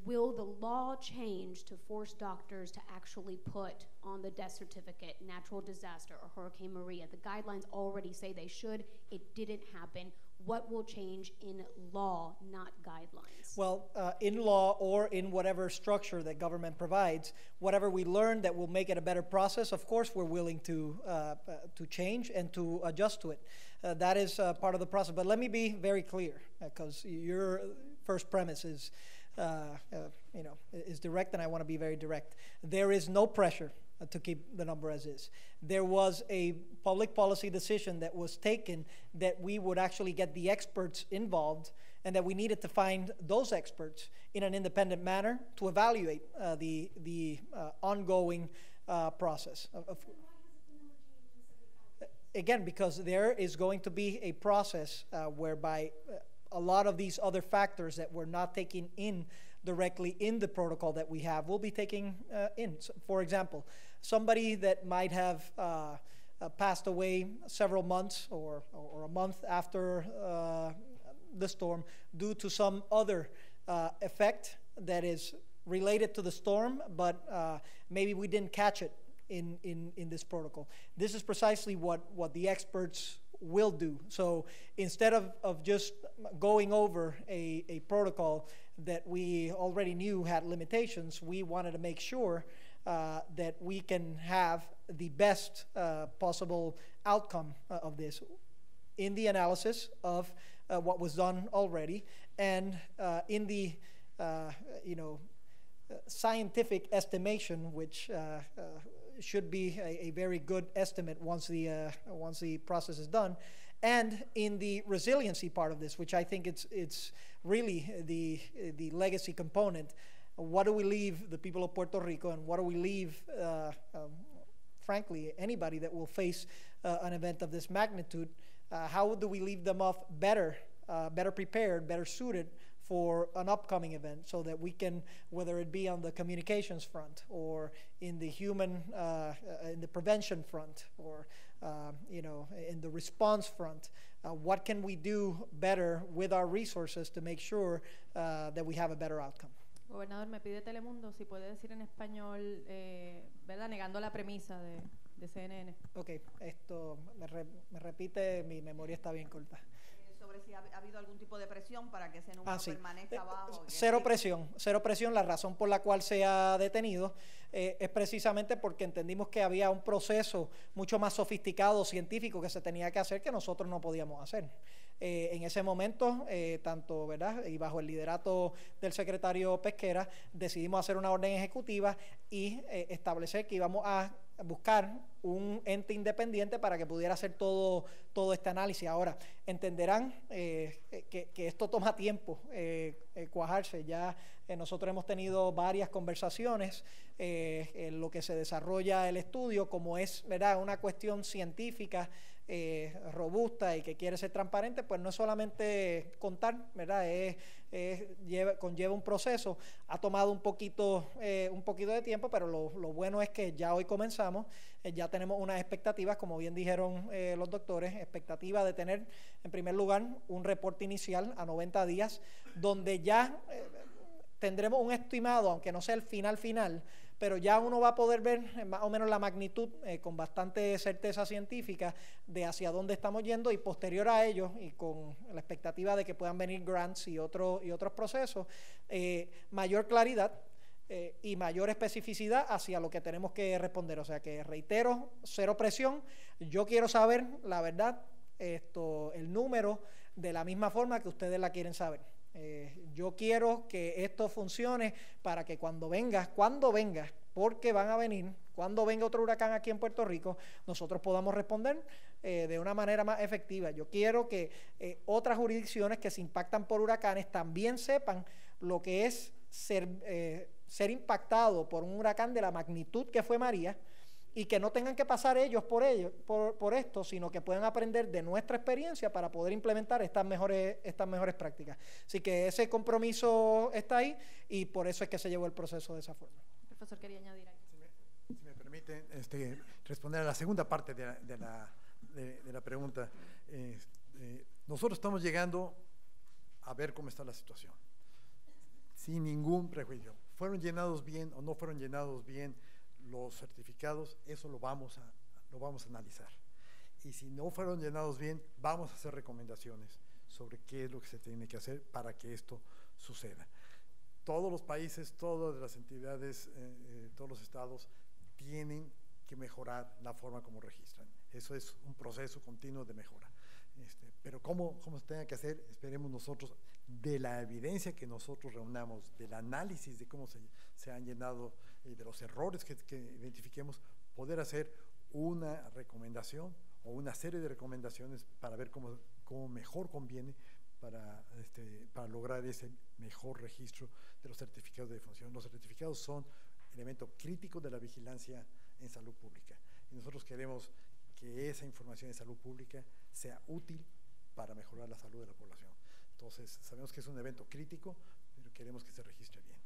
Will the law change to force doctors to actually put on the death certificate natural disaster or Hurricane Maria? The guidelines already say they should. It didn't happen. What will change in law, not guidelines? Well, uh, in law or in whatever structure that government provides, whatever we learn that will make it a better process, of course, we're willing to uh, uh, to change and to adjust to it. Uh, that is uh, part of the process. But let me be very clear, because your first premise is, uh, uh, you know, is direct, and I want to be very direct. There is no pressure uh, to keep the number as is. There was a public policy decision that was taken that we would actually get the experts involved and that we needed to find those experts in an independent manner to evaluate uh, the, the uh, ongoing uh, process. Of, of- again, because there is going to be a process uh, whereby uh, a lot of these other factors that we're not taking in directly in the protocol that we have will be taking uh, in. So, for example, somebody that might have uh, uh, passed away several months or, or a month after uh, the storm due to some other uh, effect that is related to the storm, but uh, maybe we didn't catch it in, in, in this protocol. This is precisely what, what the experts will do. So instead of, of just going over a, a protocol that we already knew had limitations, we wanted to make sure uh, that we can have the best uh, possible outcome uh, of this in the analysis of uh, what was done already and uh, in the uh, you know scientific estimation, which should be a, a very good estimate once the once the process is done, and in the resiliency part of this, which I think it's it's really the the legacy component. What do we leave the people of Puerto Rico, and what do we leave, uh, um, frankly, anybody that will face uh, an event of this magnitude? Uh, how do we leave them off better, uh, better prepared, better suited for an upcoming event so that we can, whether it be on the communications front or in the human, uh, in the prevention front or, uh, you know, in the response front, uh, what can we do better with our resources to make sure uh, that we have a better outcome? Gobernador, me pide Telemundo si puede decir en español, eh, ¿verdad? Negando la premisa de, de CNN. Ok, esto me, re- me repite, mi memoria está bien corta. Sobre si ha, ha habido algún tipo de presión para que ese número Ah, sí. permanezca Eh, bajo. Cero presión, cero presión. La razón por la cual se ha detenido eh, es precisamente porque entendimos que había un proceso mucho más sofisticado, científico, que se tenía que hacer que nosotros no podíamos hacer. Eh, en ese momento, eh, tanto, ¿verdad? Y bajo el liderato del secretario Pesquera, decidimos hacer una orden ejecutiva y establecer que íbamos a buscar un ente independiente para que pudiera hacer todo, todo este análisis. Ahora, entenderán eh, que, que esto toma tiempo eh, eh, cuajarse. Ya nosotros hemos tenido varias conversaciones en lo que se desarrolla el estudio, como es ¿verdad? una cuestión científica robusta y que quiere ser transparente, pues no es solamente contar, ¿verdad? Es, conlleva un proceso. Ha tomado un poquito, eh, un poquito de tiempo, pero lo, lo bueno es que ya hoy comenzamos, eh, ya tenemos unas expectativas, como bien dijeron eh, los doctores, expectativa de tener, en primer lugar, un reporte inicial a 90 días, donde ya tendremos un estimado, aunque no sea el final final, pero ya uno va a poder ver eh, más o menos la magnitud eh, con bastante certeza científica de hacia dónde estamos yendo y posterior a ello y con la expectativa de que puedan venir grants y, otros y otros procesos, eh, mayor claridad y mayor especificidad hacia lo que tenemos que responder. O sea que reitero, cero presión. Yo quiero saber la verdad, esto, el número de la misma forma que ustedes la quieren saber. Eh, yo quiero que esto funcione para que cuando venga, cuando venga, porque van a venir, cuando venga otro huracán aquí en Puerto Rico, nosotros podamos responder eh, de una manera más efectiva. Yo quiero que eh, otras jurisdicciones que se impactan por huracanes también sepan lo que es ser, eh, ser impactado por un huracán de la magnitud que fue María y que no tengan que pasar ellos por ello, por, por esto, sino que puedan aprender de nuestra experiencia para poder implementar estas mejores, estas mejores prácticas. Así que ese compromiso está ahí y por eso es que se llevó el proceso de esa forma. Profesor quería añadir algo. Si me permite este, responder a la segunda parte de la, de la, de- de la pregunta. Eh, eh, nosotros estamos llegando a ver cómo está la situación, sin ningún prejuicio. ¿Fueron llenados bien o no fueron llenados bien los certificados? Eso lo vamos a, lo vamos a analizar. Y si no fueron llenados bien, vamos a hacer recomendaciones sobre qué es lo que se tiene que hacer para que esto suceda. Todos los países, todas las entidades, eh, eh, todos los estados tienen que mejorar la forma como registran. Eso es un proceso continuo de mejora. Este, pero cómo, cómo se tenga que hacer, esperemos nosotros, de la evidencia que nosotros reunamos, del análisis de cómo se, se han llenado y de los errores que, que identifiquemos, poder hacer una recomendación o una serie de recomendaciones para ver cómo, cómo mejor conviene para, este, para lograr ese mejor registro de los certificados de defunción. Los certificados son elemento crítico de la vigilancia en salud pública. Y nosotros queremos que esa información de salud pública sea útil para mejorar la salud de la población. Entonces, sabemos que es un evento crítico, pero queremos que se registre bien.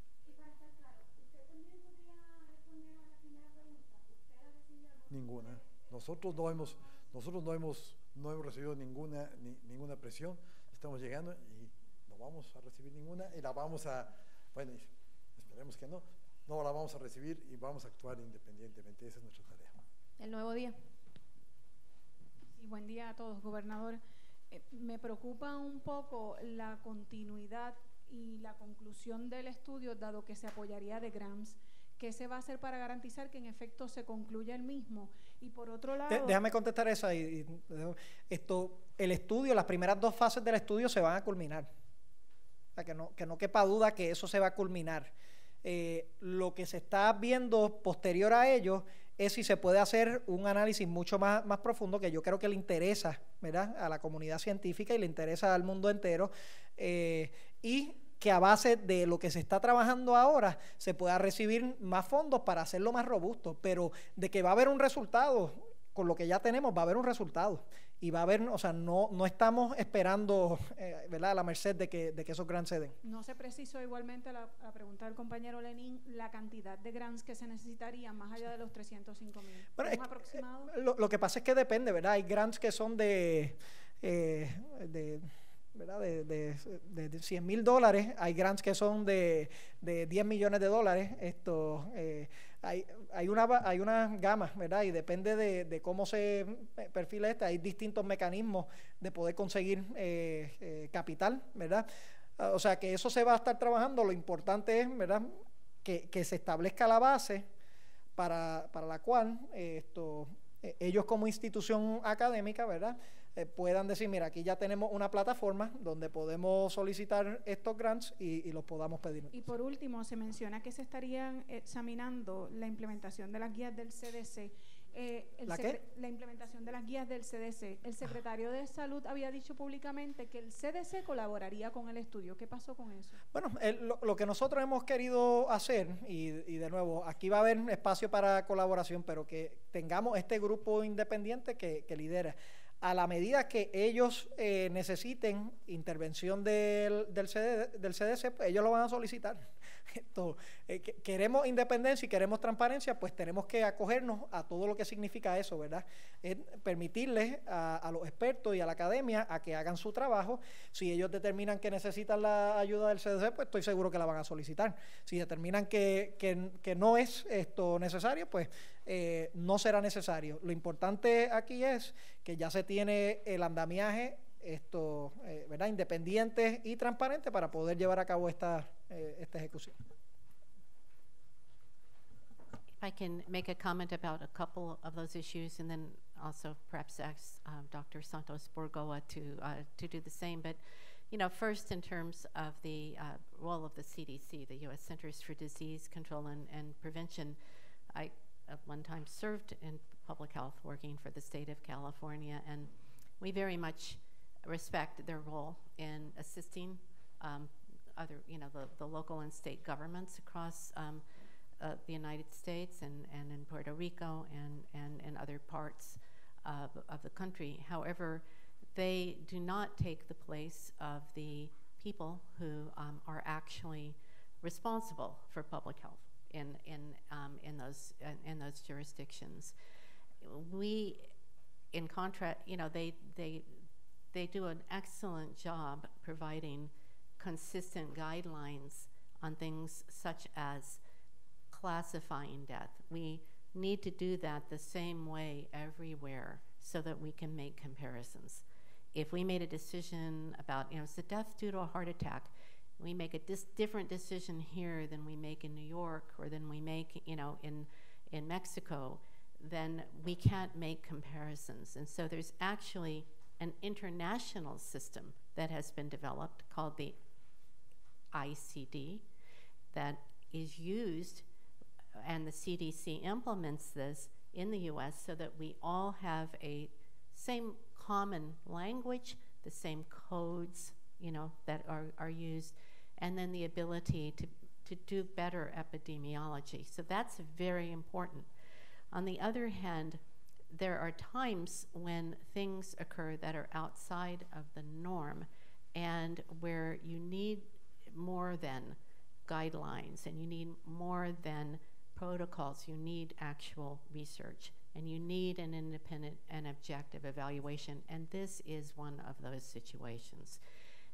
Ninguna. Nosotros no hemos, nosotros no hemos, no hemos recibido ninguna, ni- ninguna presión. Estamos llegando y no vamos a recibir ninguna y la vamos a, bueno, esperemos que no, no la vamos a recibir y vamos a actuar independientemente. Esa es nuestra tarea. El nuevo día. Sí, buen día a todos, gobernador. Eh, me preocupa un poco la continuidad y la conclusión del estudio, dado que se apoyaría de grams. ¿Qué se va a hacer para garantizar que en efecto se concluya el mismo? Y por otro lado... De- déjame contestar y- esto, el estudio, las primeras dos fases del estudio se van a culminar. O sea, que no, que no quepa duda que eso se va a culminar. Eh, lo que se está viendo posterior a ello es si se puede hacer un análisis mucho más, más profundo que yo creo que le interesa ¿verdad? a la comunidad científica y le interesa al mundo entero. eh, y que a base de lo que se está trabajando ahora se pueda recibir más fondos para hacerlo más robusto, pero de que va a haber un resultado, con lo que ya tenemos va a haber un resultado. Y va a haber, o sea, no, no estamos esperando, eh, ¿verdad?, a la merced de que, de que esos grants se den. No se precisó igualmente la, la pregunta del compañero Lenin la cantidad de grants que se necesitarían más allá de los 305 mil. Bueno, ¿Un es- aproximado? Lo, lo que pasa es que depende, ¿verdad? Hay grants que son de, eh, de, ¿verdad? de, de, de- de 100 mil dólares, hay grants que son de, de 10 millones de dólares. Esto, eh, hay, hay, una, hay una gama, ¿verdad? Y depende de, cómo se eh, perfila este. Hay distintos mecanismos de poder conseguir eh, eh, capital, ¿verdad? Ah, O sea que eso se va a estar trabajando. Lo importante es, ¿verdad? Que, que se establezca la base para, para la cual esto, ellos como institución académica, ¿verdad? Eh, puedan decir, mira, aquí ya tenemos una plataforma donde podemos solicitar estos grants y, y los podamos pedir. Y por último, se menciona que se estarían examinando la implementación de las guías del CDC. Eh, el ¿La qué? La implementación de las guías del CDC. El secretario de Salud había dicho públicamente que el CDC colaboraría con el estudio. ¿Qué pasó con eso? Bueno, el- lo, lo que nosotros hemos querido hacer, y, y de nuevo, aquí va a haber espacio para colaboración, pero que tengamos este grupo independiente que, que lidera. A la medida que ellos eh, necesiten intervención del, del, CD del CDC, pues ellos lo van a solicitar. Esto, eh, que- queremos independencia y queremos transparencia, pues tenemos que acogernos a todo lo que significa eso, ¿verdad? Es permitirles a, los expertos y a la academia a que hagan su trabajo. Si ellos determinan que necesitan la ayuda del CDC, pues estoy seguro que la van a solicitar. Si determinan que, que- que no es esto necesario, pues eh, no será necesario. Lo importante aquí es que ya se tiene el andamiaje esto, eh, ¿verdad? y para poder llevar a cabo esta, eh, esta ejecución. If I can make a comment about a couple of those issues, and then also perhaps ask um, Dr. Santos Borgoa to uh, to do the same. But you know, first in terms of the uh, role of the CDC, the U.S. Centers for Disease Control and, and Prevention, I at one time served in public health, working for the state of California, and we very much respect their role in assisting um, other, you know, the, the local and state governments across um, uh, the United States and, and in Puerto Rico and, and, and other parts of, of the country. However, they do not take the place of the people who um, are actually responsible for public health in, in, um, in, those, in, in those jurisdictions. We, in contrast, you know, they, they, they do an excellent job providing consistent guidelines on things such as classifying death. We need to do that the same way everywhere so that we can make comparisons. If we made a decision about, you know, is the death due to a heart attack? We make a dis- different decision here than we make in New York or than we make, you know, in, in Mexico, then we can't make comparisons. And so there's actually an international system that has been developed called the ICD that is used, and the CDC implements this in the US so that we all have a same common language, the same codes, you know, that are, are used, and then the ability to, to do better epidemiology. So that's very important. On the other hand, there are times when things occur that are outside of the norm and where you need more than guidelines and you need more than protocols. You need actual research and you need an independent and objective evaluation. And this is one of those situations.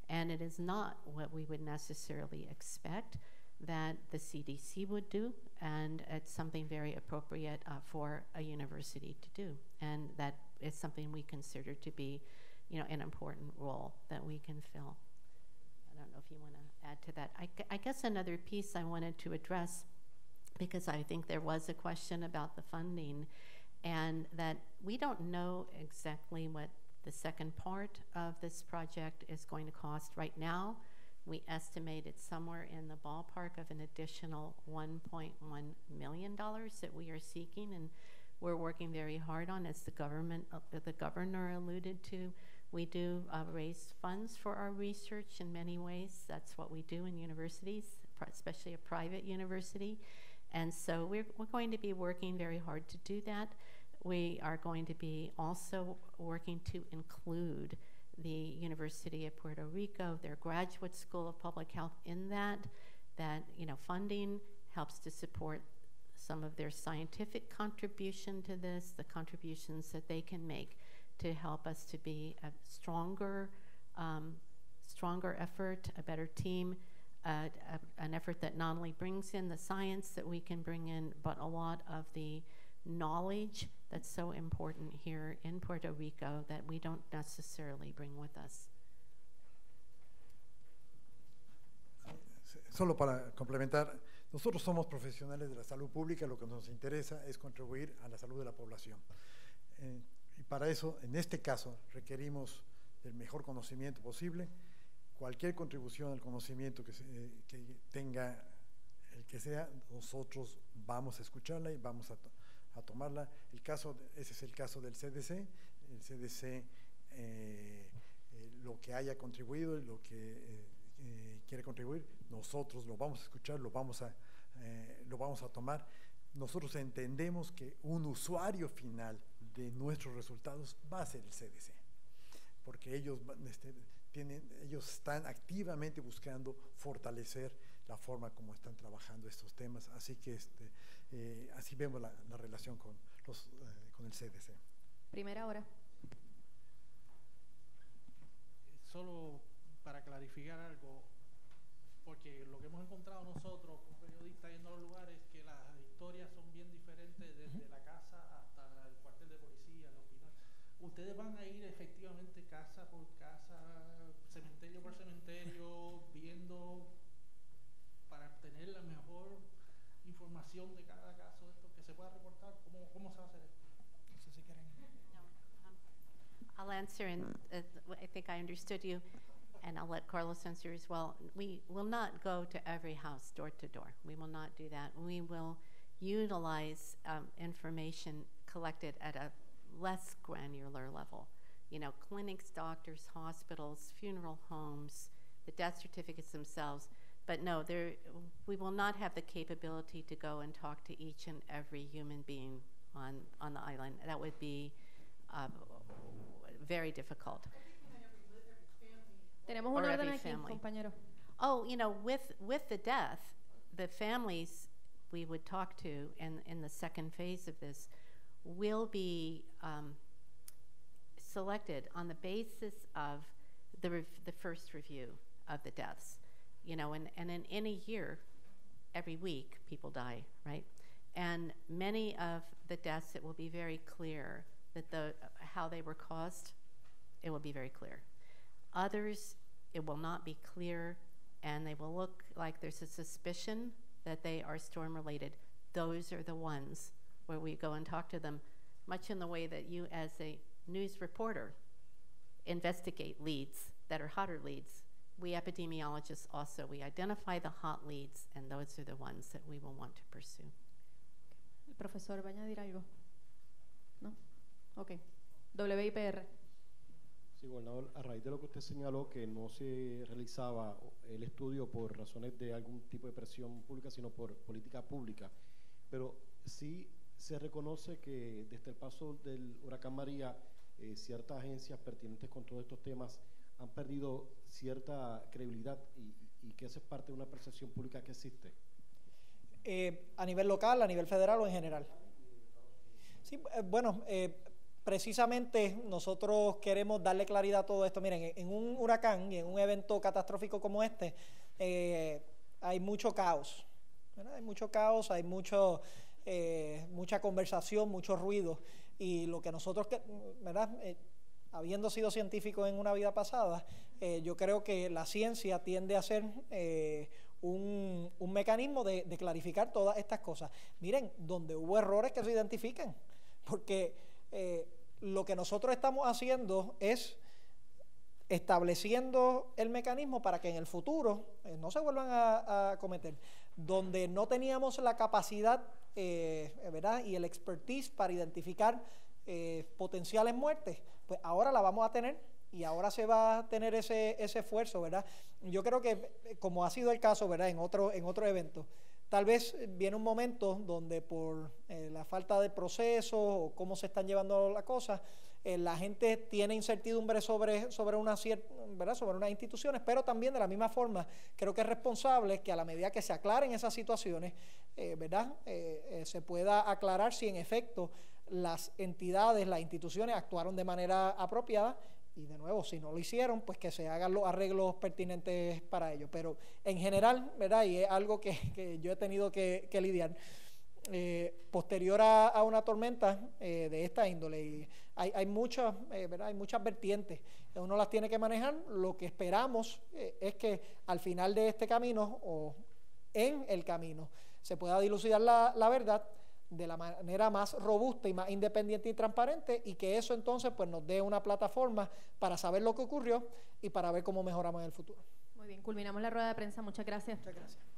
And it is not what we would necessarily expect that the CDC would do, and it's something very appropriate uh, for a university to do. And that is something we consider to be, you know, an important role that we can fill. I don't know if you want to add to that. I, I guess another piece I wanted to address because I think there was a question about the funding, and that we don't know exactly what the second part of this project is going to cost right now. We estimate it's somewhere in the ballpark of an additional $1.1 million that we are seeking, and we're working very hard on, as the government, uh, the governor alluded to. We do uh, raise funds for our research in many ways. That's what we do in universities, especially a private university. And so we're, we're going to be working very hard to do that. We are going to be also working to include the University of Puerto Rico, their graduate school of public health in that, that, you know, funding helps to support some of their scientific contribution to this, the contributions that they can make to help us to be a stronger, um, stronger effort, a better team, uh, a, an effort that not only brings in the science that we can bring in, but a lot of the knowledge that's so important here in Puerto Rico that we don't necessarily bring with us. Solo para complementar, nosotros somos profesionales de la salud pública, lo que nos interesa es contribuir a la salud de la población. Eh, y para eso, en este caso, requerimos el mejor conocimiento posible. Cualquier contribución al conocimiento que, se, eh, que tenga el que sea, nosotros vamos a escucharla y vamos a, a tomarla. El caso, ese es el caso del CDC. El CDC, eh, eh, lo que haya contribuido, lo que eh, quiere contribuir, nosotros lo vamos a escuchar, lo vamos a, lo vamos a tomar. Nosotros entendemos que un usuario final de nuestros resultados va a ser el CDC, porque ellos, este, tienen, ellos están activamente buscando fortalecer la forma como están trabajando estos temas, así que este, eh, así vemos la, la relación con, los, eh, con el CDC. Primera hora. Solo para clarificar algo, porque lo que hemos encontrado nosotros como periodistas yendo a los lugares es que las historias son bien diferentes desde uh -huh. la casa hasta el cuartel de policía, el hospital. Ustedes van a ir efectivamente casa por casa, cementerio por cementerio, viendo para obtener la mejor información de cada caso esto que se pueda reportar. ¿Cómo, cómo se va a hacer esto? No sé si quieren. I'll answer, and uh, I think I understood you, and I'll let Carlos answer as well. We will not go to every house door to door. We will not do that. We will utilize um, information collected at a less granular level. You know, clinics, doctors, hospitals, funeral homes, the death certificates themselves. But no, there, we will not have the capability to go and talk to each and every human being on, on the island. That would be uh, very difficult. Tenemos every orden aquí, family. compañero. Oh, you know, with with the death, the families we would talk to in in the second phase of this will be um, selected on the basis of the rev- the first review of the deaths. You know, and and in, any year, every week people die, right? And many of the deaths, it will be very clear that the how they were caused. It will be very clear. Others, it will not be clear, and they will look like there's a suspicion that they are storm related. Those are the ones where we go and talk to them, much in the way that you, as a news reporter, investigate leads that are hotter leads. We epidemiologists also, we identify the hot leads, and those are the ones that we will want to pursue. El profesor va a añadir algo. ¿No? Ok. WIPR. Sí, gobernador, a raíz de lo que usted señaló, que no se realizaba el estudio por razones de algún tipo de presión pública, sino por política pública, pero sí se reconoce que desde el paso del huracán María, eh, ciertas agencias pertinentes con todos estos temas han perdido cierta credibilidad y, que esa es parte de una percepción pública que existe. Eh, a nivel local, a nivel federal o en general. Sí, eh, bueno, eh, precisamente nosotros queremos darle claridad a todo esto. Miren, en, un huracán y en un evento catastrófico como este, hay mucho caos. Hay mucho caos, hay mucho, mucha conversación, mucho ruido. Y lo que nosotros, ¿verdad? Eh, habiendo sido científico en una vida pasada, eh, yo creo que la ciencia tiende a ser un, un mecanismo de, de clarificar todas estas cosas. Miren, donde hubo errores que se identifiquen, porque eh, lo que nosotros estamos haciendo es estableciendo el mecanismo para que en el futuro eh, no se vuelvan a, a cometer. Donde no teníamos la capacidad eh, ¿verdad? y el expertise para identificar eh, potenciales muertes, pues ahora la vamos a tener y ahora se va a tener ese, ese esfuerzo, ¿verdad? Yo creo que eh, como ha sido el caso, ¿verdad? En otro, en otro evento, tal vez viene un momento donde por eh, la falta de proceso o cómo se están llevando las cosas, eh, la gente tiene incertidumbre sobre, sobre, una ¿verdad? sobre unas instituciones, pero también de la misma forma creo que es responsable que a la medida que se aclaren esas situaciones, eh, ¿verdad? Eh, se pueda aclarar si en efecto las entidades, las instituciones actuaron de manera apropiada y de nuevo, si no lo hicieron, pues que se hagan los arreglos pertinentes para ello. Pero en general, ¿verdad? Y es algo que, que yo he tenido que, que lidiar. Eh, posterior a, a, una tormenta eh, de esta índole. Hay, hay, muchas, eh, ¿verdad? hay muchas vertientes, uno las tiene que manejar. Lo que esperamos es que al final de este camino o en el camino se pueda dilucidar la, la, verdad de la manera más robusta y más independiente y transparente y que eso entonces pues nos dé una plataforma para saber lo que ocurrió y para ver cómo mejoramos en el futuro. Muy bien, culminamos la rueda de prensa. Muchas gracias. Muchas gracias.